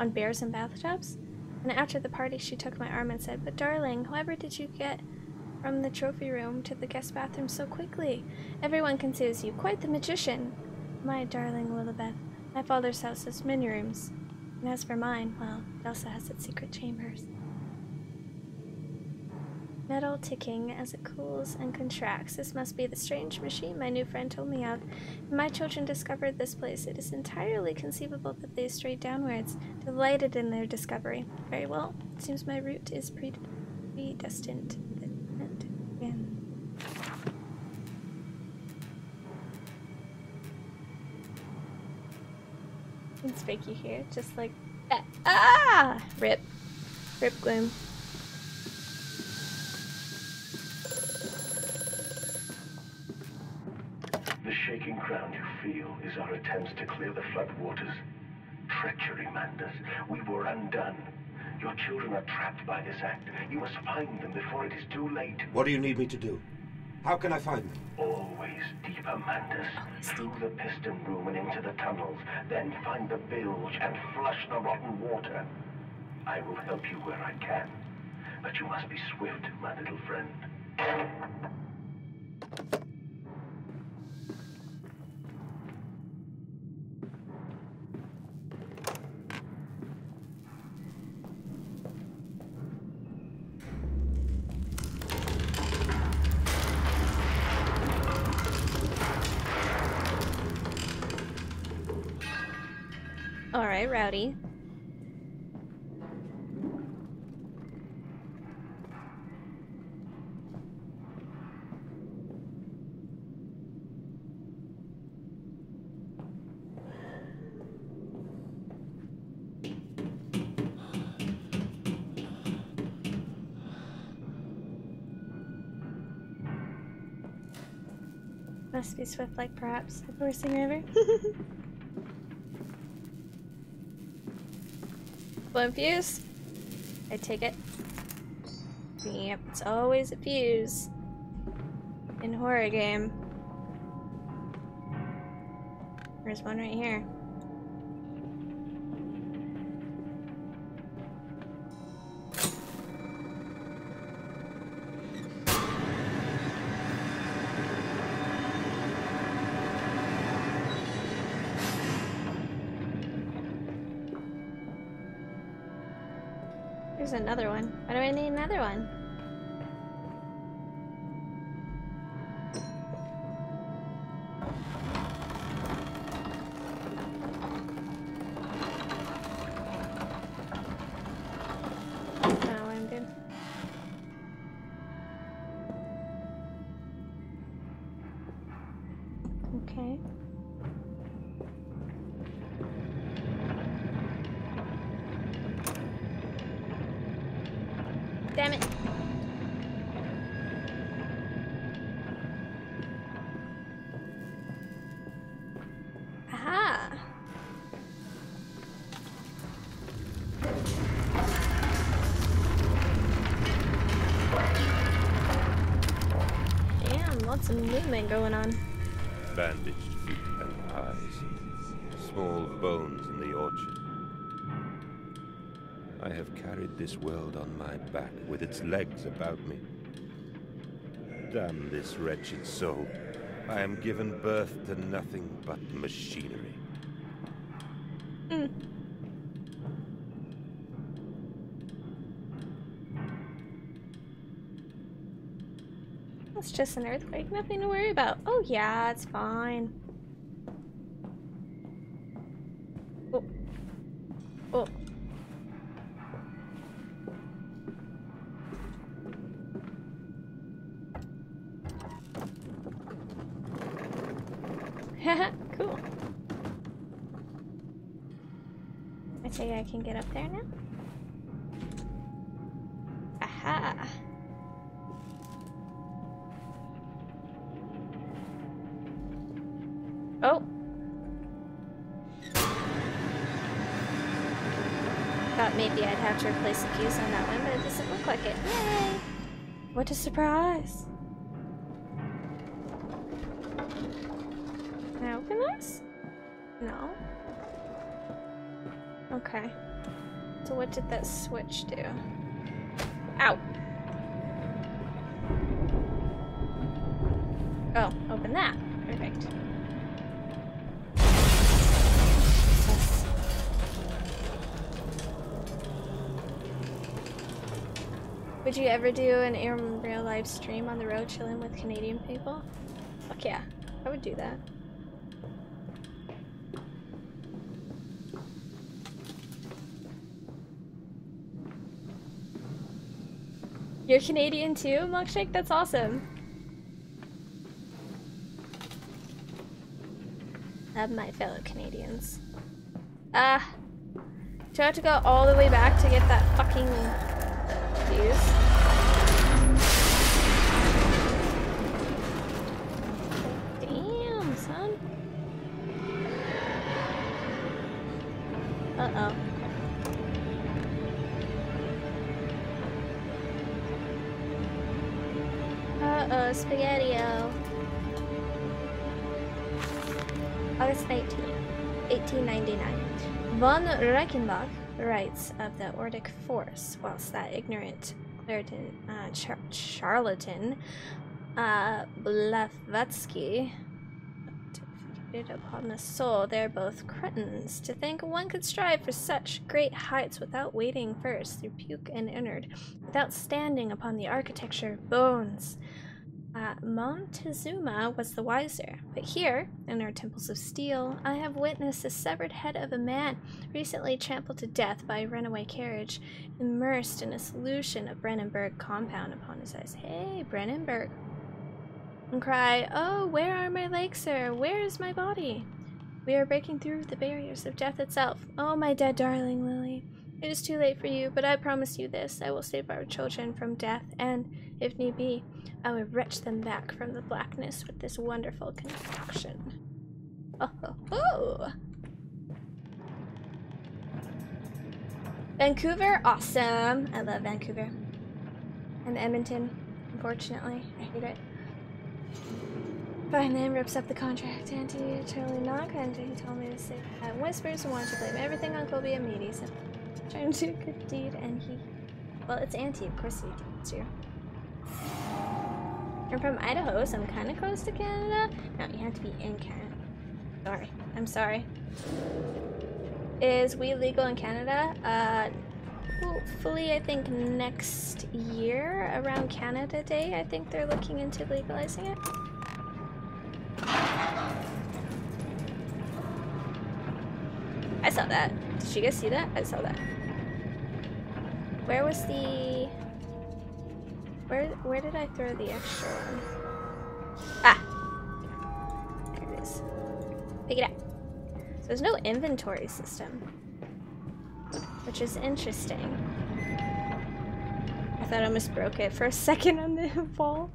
A: On bears and bathtubs? And after the party, she took my arm and said, But darling, however did you get from the trophy room to the guest bathroom so quickly? Everyone considers you quite the magician. My darling Lilibeth, my father's house has many rooms. And as for mine, well, it also has its secret chambers. Metal ticking as it cools and contracts. This must be the strange machine my new friend told me of. When my children discovered this place, it is entirely conceivable that they strayed downwards, delighted in their discovery. Very well. It seems my route is pre- predestined. Again. Can here, just like that. Ah! Rip. Rip gloom.
G: The ground you feel is our attempts to clear the flood waters. Treachery, Mandus. We were undone. Your children are trapped by this act. You must find them before it is too late.
H: What do you need me to do? How can I find them?
G: Always deeper, Mandus. Through the piston room and into the tunnels. Then find the bilge and flush the rotten water. I will help you where I can. But you must be swift, my little friend.
A: Must be swift like perhaps coursing river. One fuse. I take it. Yep, it's always a fuse. In horror game. There's one right here. There's another one. Why do I need another one? Oh. Okay. Going on.
D: Bandaged feet and eyes. Small bones in the orchard. I have carried this world on my back with its legs about me. Damn this wretched soul. I am given birth to nothing but machinery. Hmm.
A: It's just an earthquake, nothing to worry about. Oh yeah, it's fine. Did that switch do? Ow! Oh, open that. Perfect. Would you ever do an in real live stream on the road chilling with Canadian people? Fuck yeah, I would do that. You're Canadian too, Milkshake? That's awesome. Love my fellow Canadians. Ah. do I have to go all the way back to get that fucking fuse? Von Reichenbach writes of the Odic force, whilst that ignorant uh, char charlatan uh, Blavatsky upon the soul, they're both cretins. To think one could strive for such great heights without wading first through puke and innard, without standing upon the architecture of bones. Uh, Montezuma was the wiser, but here, in our temples of steel, I have witnessed the severed head of a man recently trampled to death by a runaway carriage, immersed in a solution of Brennenburg compound upon his eyes. Hey, Brennenburg! And cry, Oh, where are my legs, sir? Where is my body? We are breaking through the barriers of death itself. Oh, my dead darling Lily. It is too late for you, but I promise you this I will save our children from death, and, if need be, I will wrench them back from the blackness with this wonderful concoction. Oh, ho, ho. Vancouver, awesome. I love Vancouver. I'm Edmonton, unfortunately. I hate it. Fine, then rips up the contract. Auntie totally not kind. He told me to say that whispers and wanted to blame everything on Colby and Meaty. So trying to do a good deed, and he. Well, it's Auntie, of course he it's you. I'm from Idaho, so I'm kind of close to Canada. No, you have to be in Canada. Sorry, I'm sorry. Is weed legal in Canada? Uh, hopefully, I think next year, around Canada Day, I think they're looking into legalizing it. I saw that. Did you guys see that? I saw that. Where was the... Where, where did I throw the extra one? Ah! There it is. Pick it up. So there's no inventory system. Which is interesting. I thought I almost broke it for a second on the wall.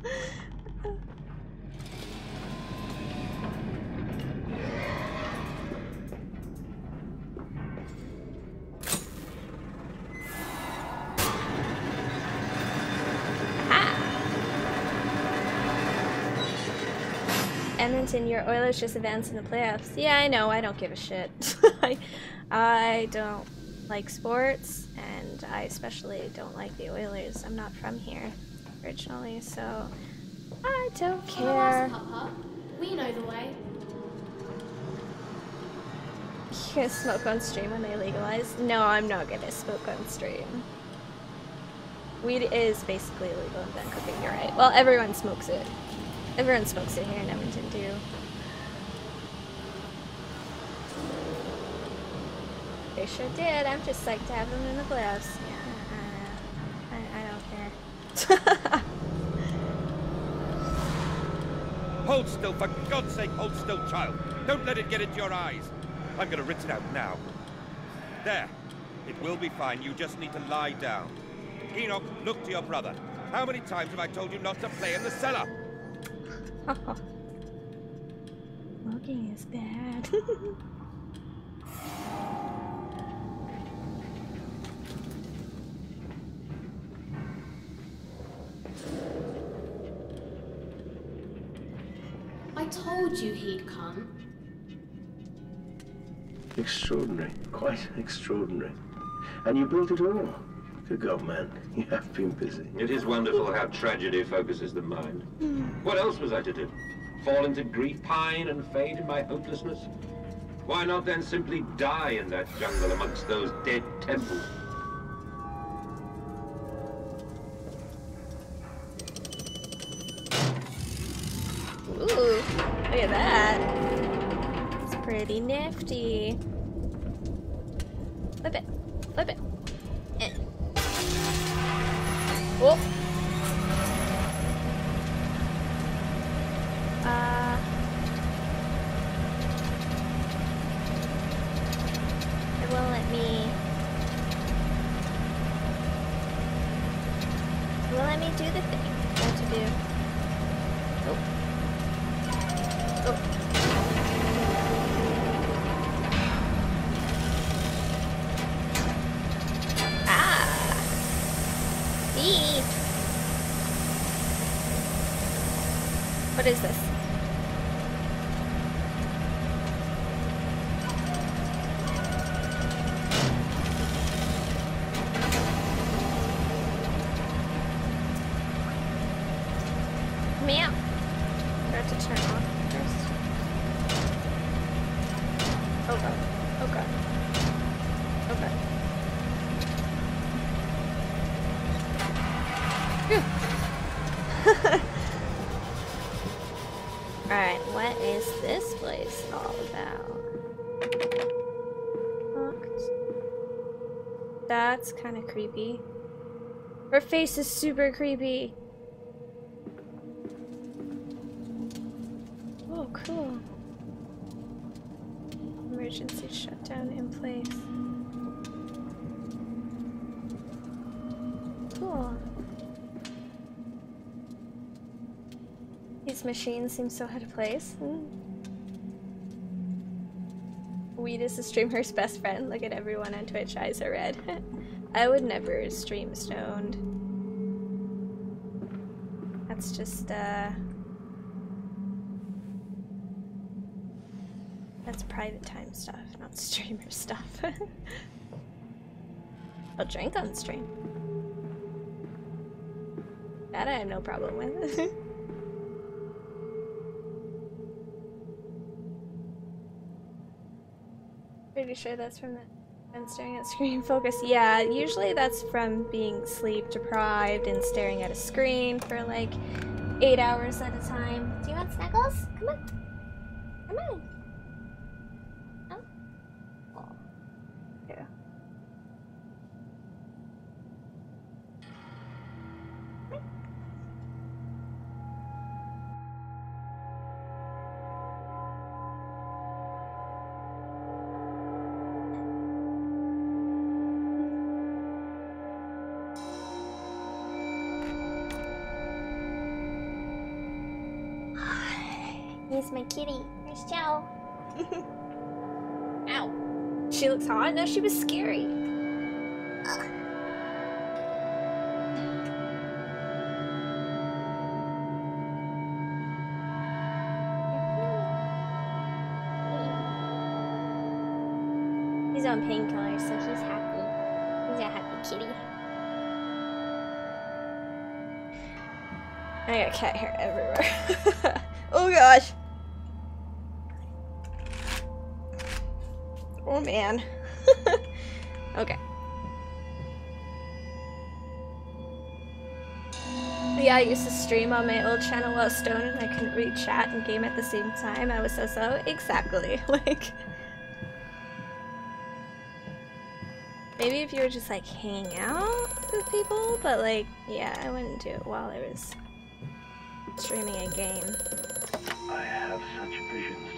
A: Edmonton, your Oilers just advanced in the playoffs. Yeah, I know. I don't give a shit. I, I don't like sports, and I especially don't like the Oilers. I'm not from here originally, so I don't care.
C: We know the way.
A: You gonna smoke on stream when they legalize? No, I'm not gonna smoke on stream. Weed is basically illegal in Vancouver, you're right. Well, everyone smokes it. Everyone smokes it here in Edmonton, too. They sure did. I'm just psyched to have them in the playoffs. Yeah, I, I, I don't care.
D: Hold still, for God's sake, hold still, child. Don't let it get into your eyes. I'm gonna rinse it out now. There. It will be fine. You just need to lie down. Enoch, look to your brother. How many times have I told you not to play in the cellar?
A: Smoking is bad.
C: I told you he'd come.
F: Extraordinary. Quite extraordinary. And you built it all. Good God, man. You have been busy.
E: It is wonderful how tragedy focuses the mind. Hmm. What else was I to do? Fall into grief, pine, and fade in my hopelessness? Why not then simply die in that jungle amongst those dead temples?
A: Ooh, look at that. It's pretty nifty. Flip it. Flip it. Oh. Uh. It won't let me. Won't let me do the thing I have to do. Oh. Oh. Ah. Eee. What is this? Meow. Do I have to turn off first? Oh god. Oh god. Oh god. Phew. Alright, what is this place all about? Locked. That's kind of creepy. Her face is super creepy. Oh, cool. Emergency shutdown in place. Cool. These machines seem so out of place. Hmm. Weed is the streamer's best friend. Look at everyone on Twitch. Eyes are red. I would never stream stoned. That's just, uh. That's private time stuff, not streamer stuff. I'll drink on stream. That I have no problem with. Pretty sure that's from the And staring at screen focus. Yeah, usually that's from being sleep deprived and staring at a screen for like eight hours at a time. Do you want snuggles? Come on. Come on. Kitty. There's Joe. Ow. She looks hot. No, she was scary. Mm-hmm. He's on painkillers, so he's happy. He's a happy kitty. I got cat hair everywhere. oh gosh. Man. okay. Yeah, I used to stream on my old channel while stoned and I couldn't read chat and game at the same time. I was so so. Exactly. Like. Maybe if you were just like hanging out with people, but like, yeah, I wouldn't do it while I was streaming a game.
G: I have such visions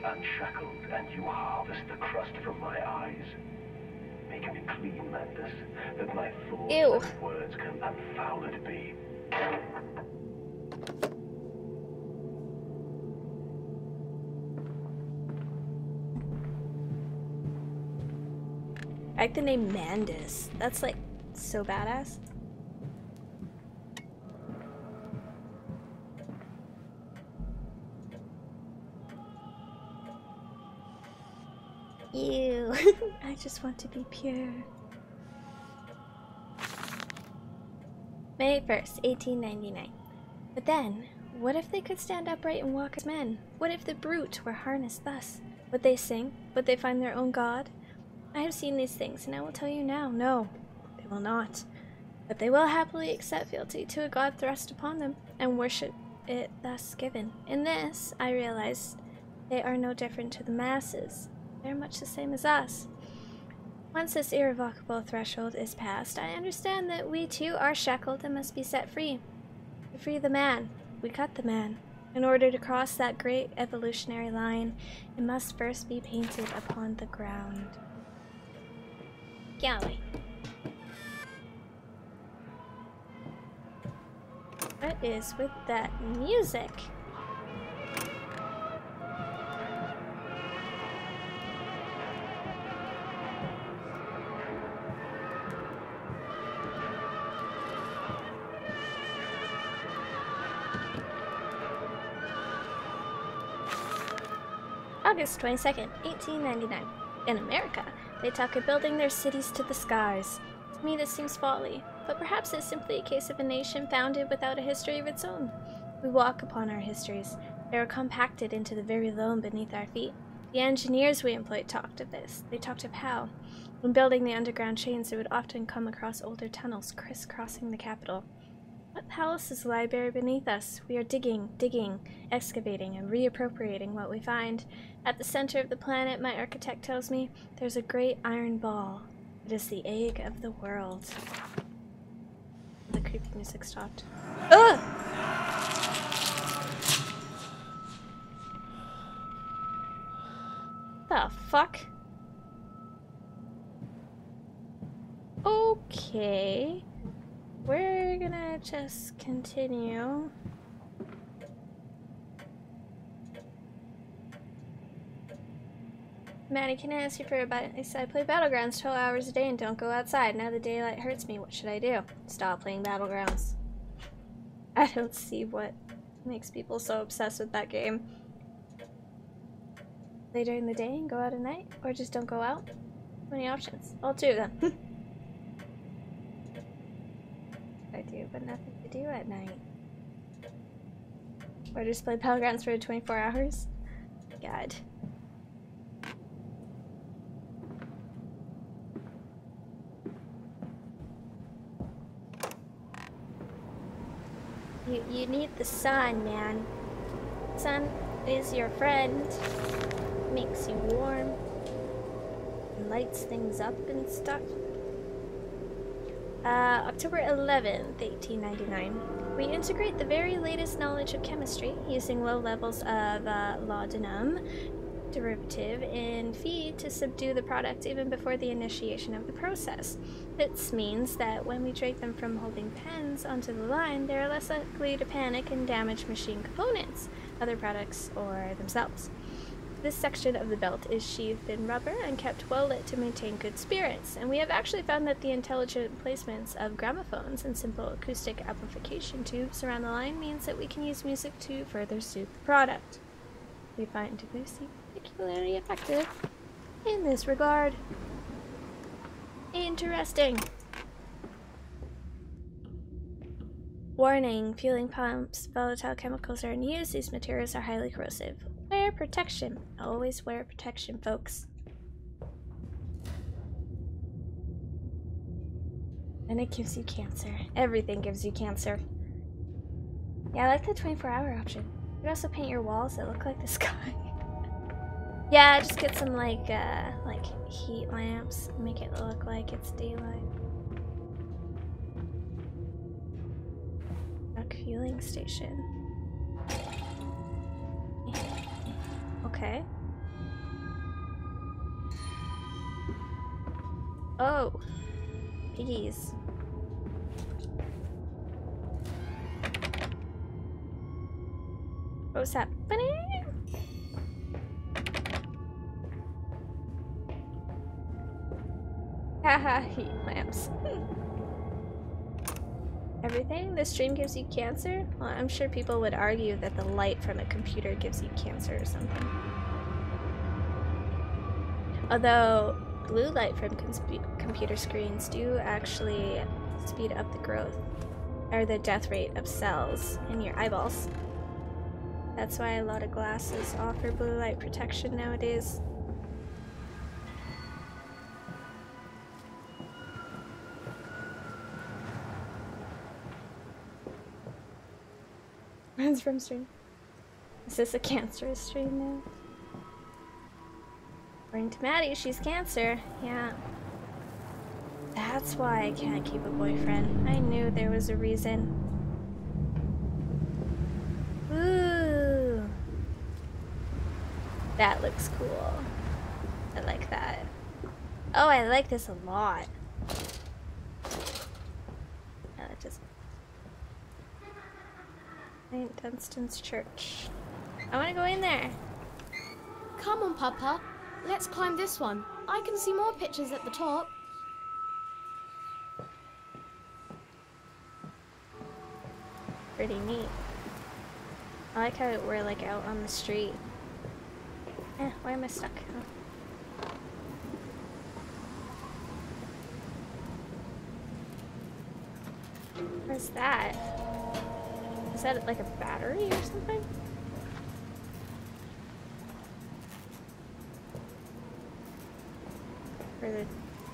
G: be unshackled and you harvest the crust from my eyes, make me clean, Mandus, that my thoughts
A: Ew.
G: and words can unfouled be.
A: I like the name Mandus. That's like so badass. Want to be pure. May 1st, 1899. But then, what if they could stand upright and walk as men? What if the brute were harnessed thus? Would they sing? Would they find their own god? I have seen these things, and I will tell you now, no, they will not. But they will happily accept fealty to a god thrust upon them, and worship it thus given. In this, I realized they are no different to the masses. They are much the same as us. Once this irrevocable threshold is passed, I understand that we too are shackled and must be set free. To free the man, we cut the man. In order to cross that great evolutionary line, it must first be painted upon the ground. Golly. What is with that music? August 22nd, 1899. In America, they talk of building their cities to the skies. To me, this seems folly, but perhaps it's simply a case of a nation founded without a history of its own. We walk upon our histories. They are compacted into the very loam beneath our feet. The engineers we employed talked of this. They talked of how, when building the underground chains, they would often come across older tunnels crisscrossing the capital. What palaces lie buried beneath us? We are digging, digging, excavating, and reappropriating what we find. At the center of the planet, my architect tells me, there's a great iron ball. It is the egg of the world. The creepy music stopped. Ugh! The fuck? Okay. We're gonna just continue. Maddie, can I ask you for a advice? I said, play Battlegrounds 12 hours a day and don't go outside. Now the daylight hurts me. What should I do? Stop playing Battlegrounds. I don't see what makes people so obsessed with that game. Play during the day and go out at night? Or just don't go out? Many options. All two of them. I do, but nothing to do at night. Or just play Battlegrounds for 24 hours? God. You, you need the sun, man. Sun is your friend. Makes you warm. Lights things up and stuff. Uh, October 11th, 1899. We integrate the very latest knowledge of chemistry using low levels of uh, laudanum derivative in feed to subdue the product even before the initiation of the process. This means that when we drag them from holding pens onto the line, they are less likely to panic and damage machine components, other products, or themselves. This section of the belt is sheathed in rubber and kept well lit to maintain good spirits, and we have actually found that the intelligent placements of gramophones and simple acoustic amplification tubes around the line means that we can use music to further suit the product. We find Lucy particularly effective in this regard. Interesting. Warning, fueling pumps, volatile chemicals are in use. These materials are highly corrosive. Wear protection. Always wear protection, folks. And it gives you cancer. Everything gives you cancer. Yeah, I like the 24 hour option. You could also paint your walls that look like the sky. Yeah, just get some like uh like heat lamps, make it look like it's daylight. A fueling station. Okay. Oh. Piggies. What's happening? Haha, heat lamps. Hmm. Everything? The stream gives you cancer? Well, I'm sure people would argue that the light from a computer gives you cancer or something. Although, blue light from computer screens do actually speed up the growth, or the death rate of cells in your eyeballs. That's why a lot of glasses offer blue light protection nowadays. Friends from stream. Is this a cancerous stream now? According to Maddie, she's cancer. Yeah. That's why I can't keep a boyfriend. I knew there was a reason. Ooh. That looks cool. I like that. Oh, I like this a lot. Uh, just St. Dunstan's Church. I want to go in there.
C: Come on, Papa. Let's climb this one. I can see more pictures at the top.
A: Pretty neat. I like how we're like out on the street. Eh, why am I stuck? Oh. What's that? Is that like a battery or something? For the,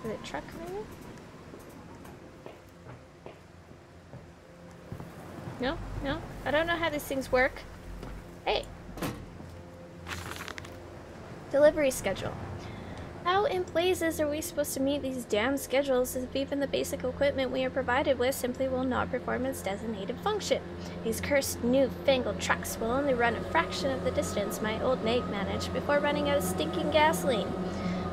A: for the truck maybe? No, no. I don't know how these things work. Hey. Delivery schedule. How in blazes are we supposed to meet these damn schedules if even the basic equipment we are provided with simply will not perform its designated function? These cursed new-fangled trucks will only run a fraction of the distance my old mate managed before running out of stinking gasoline.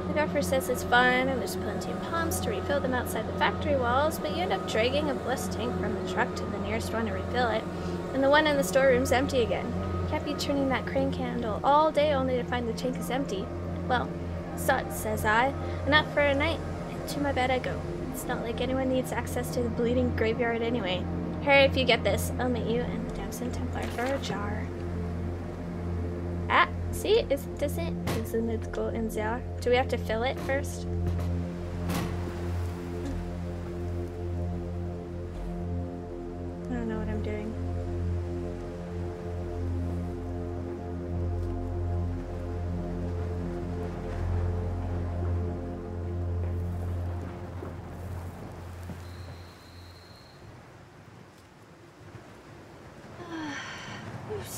A: The gaffer says it's fine and there's plenty of pumps to refill them outside the factory walls, but you end up dragging a bliss tank from the truck to the nearest one to refill it, and the one in the storeroom's empty again. Can't be turning that crane candle all day only to find the tank is empty. Well, suds, says I. Enough for a night. And to my bed I go. It's not like anyone needs access to the bleeding graveyard anyway. Harry, if you get this, I'll meet you in the Damson Templar for a jar. Ah, see? Is, it? Doesn't it go in? Do we have to fill it first? I don't know what I'm doing.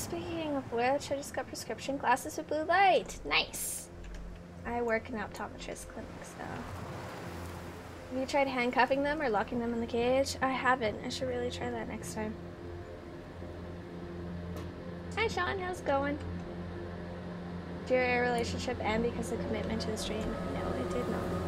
A: Speaking of which, I just got prescription glasses with blue light. Nice. I work in an optometrist clinic, so. Have you tried handcuffing them or locking them in the cage? I haven't. I should really try that next time. Hi, Sean. How's it going? Did your relationship end because of commitment to the stream? No, it did not.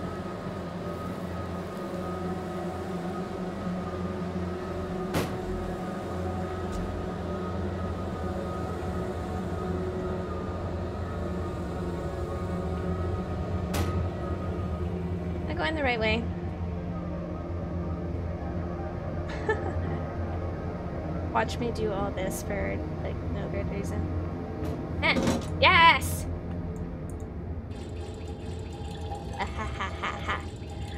A: The right way? Watch me do all this for like no good reason. Eh, yes!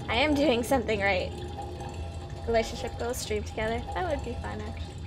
A: I am doing something right. Relationship goals stream together. That would be fun actually.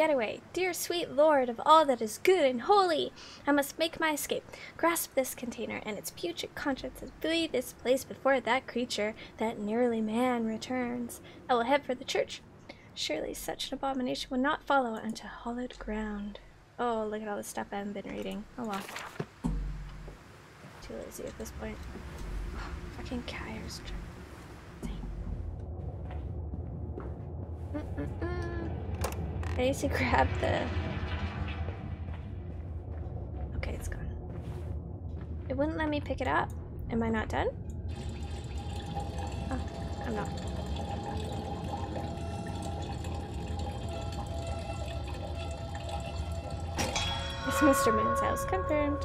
A: Getaway. Dear sweet Lord of all that is good and holy, I must make my escape. Grasp this container and its putrid contents and flee this place before that creature, that nearly man, returns. I will head for the church. Surely such an abomination will not follow unto hallowed ground. Oh, look at all the stuff I haven't been reading. Oh well. Too lazy at this point. Fucking Kyre's I need to grab the. Okay, it's gone. It wouldn't let me pick it up. Am I not done? Oh, I'm not. It's Mr. Moon's house. Confirmed.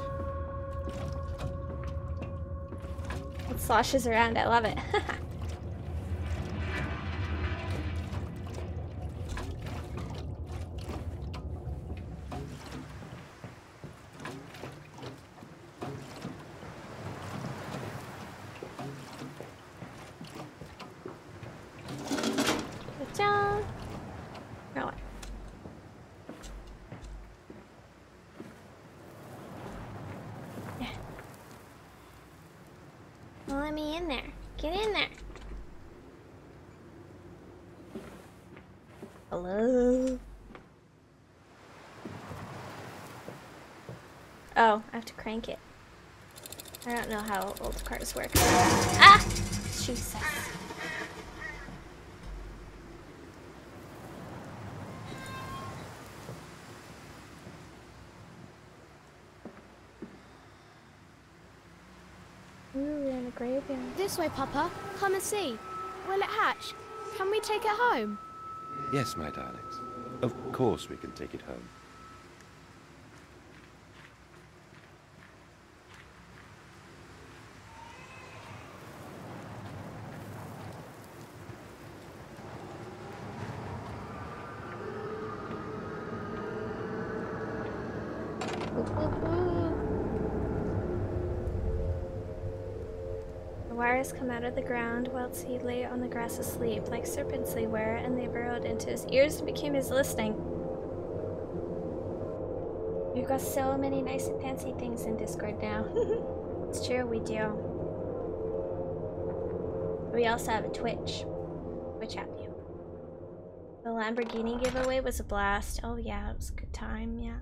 A: It sloshes around. I love it. Ta-da! Now what? Yeah. Well, let me in there. Get in there. Hello? Oh, I have to crank it. I don't know how old cars work. Ah! Jesus. Ooh, we're in a graveyard.
C: This way, Papa. Come and see. Will it hatch? Can we take it home?
D: Yes, my darlings. Of course we can take it home.
A: Come out of the ground whilst he lay on the grass asleep, like serpents they were, and they burrowed into his ears and became his listening. We've got so many nice and fancy things in Discord now. it's true, we do. We also have a Twitch. Twitch have you. The Lamborghini giveaway was a blast. Oh yeah, it was a good time, yeah.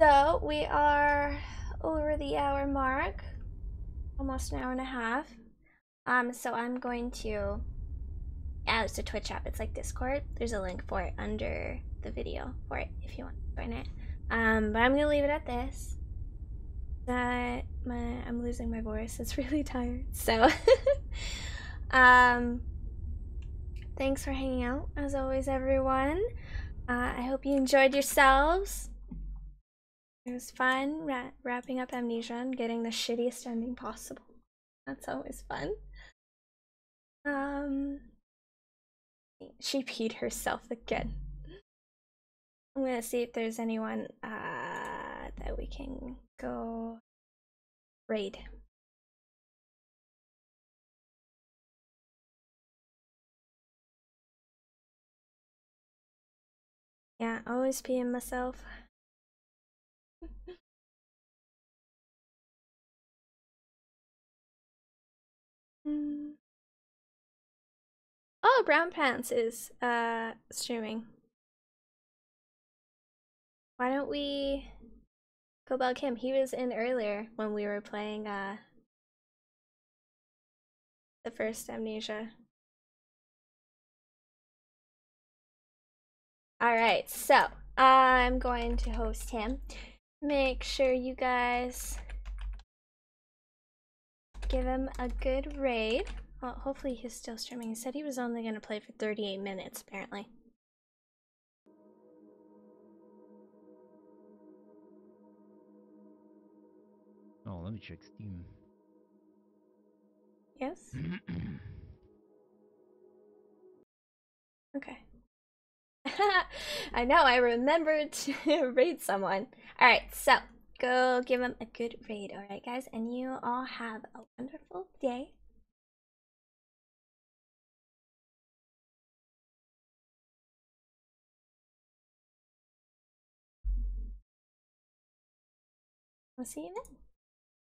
A: So we are over the hour mark, almost an hour and a half. Um, so I'm going to. Yeah, it's a Twitch app. It's like Discord. There's a link for it under the video for it if you want to join it. Um, but I'm gonna leave it at this. That my I'm losing my voice. It's really tired. So, Um, thanks for hanging out as always, everyone. Uh, I hope you enjoyed yourselves. It was fun ra- wrapping up Amnesia and getting the shittiest ending possible. That's always fun. Um, she peed herself again. I'm gonna see if there's anyone uh, that we can go raid. Yeah, always peeing myself. Mm. Oh, Brown Pants is uh streaming. Why don't we go bug him? He was in earlier when we were playing uh the first Amnesia. Alright, so I'm going to host him. Make sure you guys give him a good raid. Well, hopefully he's still streaming. He said he was only going to play for 38 minutes, apparently.
I: Oh, let me check Steam.
A: Yes? Okay. I know, I remembered to raid someone. Alright, so go give him a good raid, alright, guys? And you all have a wonderful day. We'll see you then.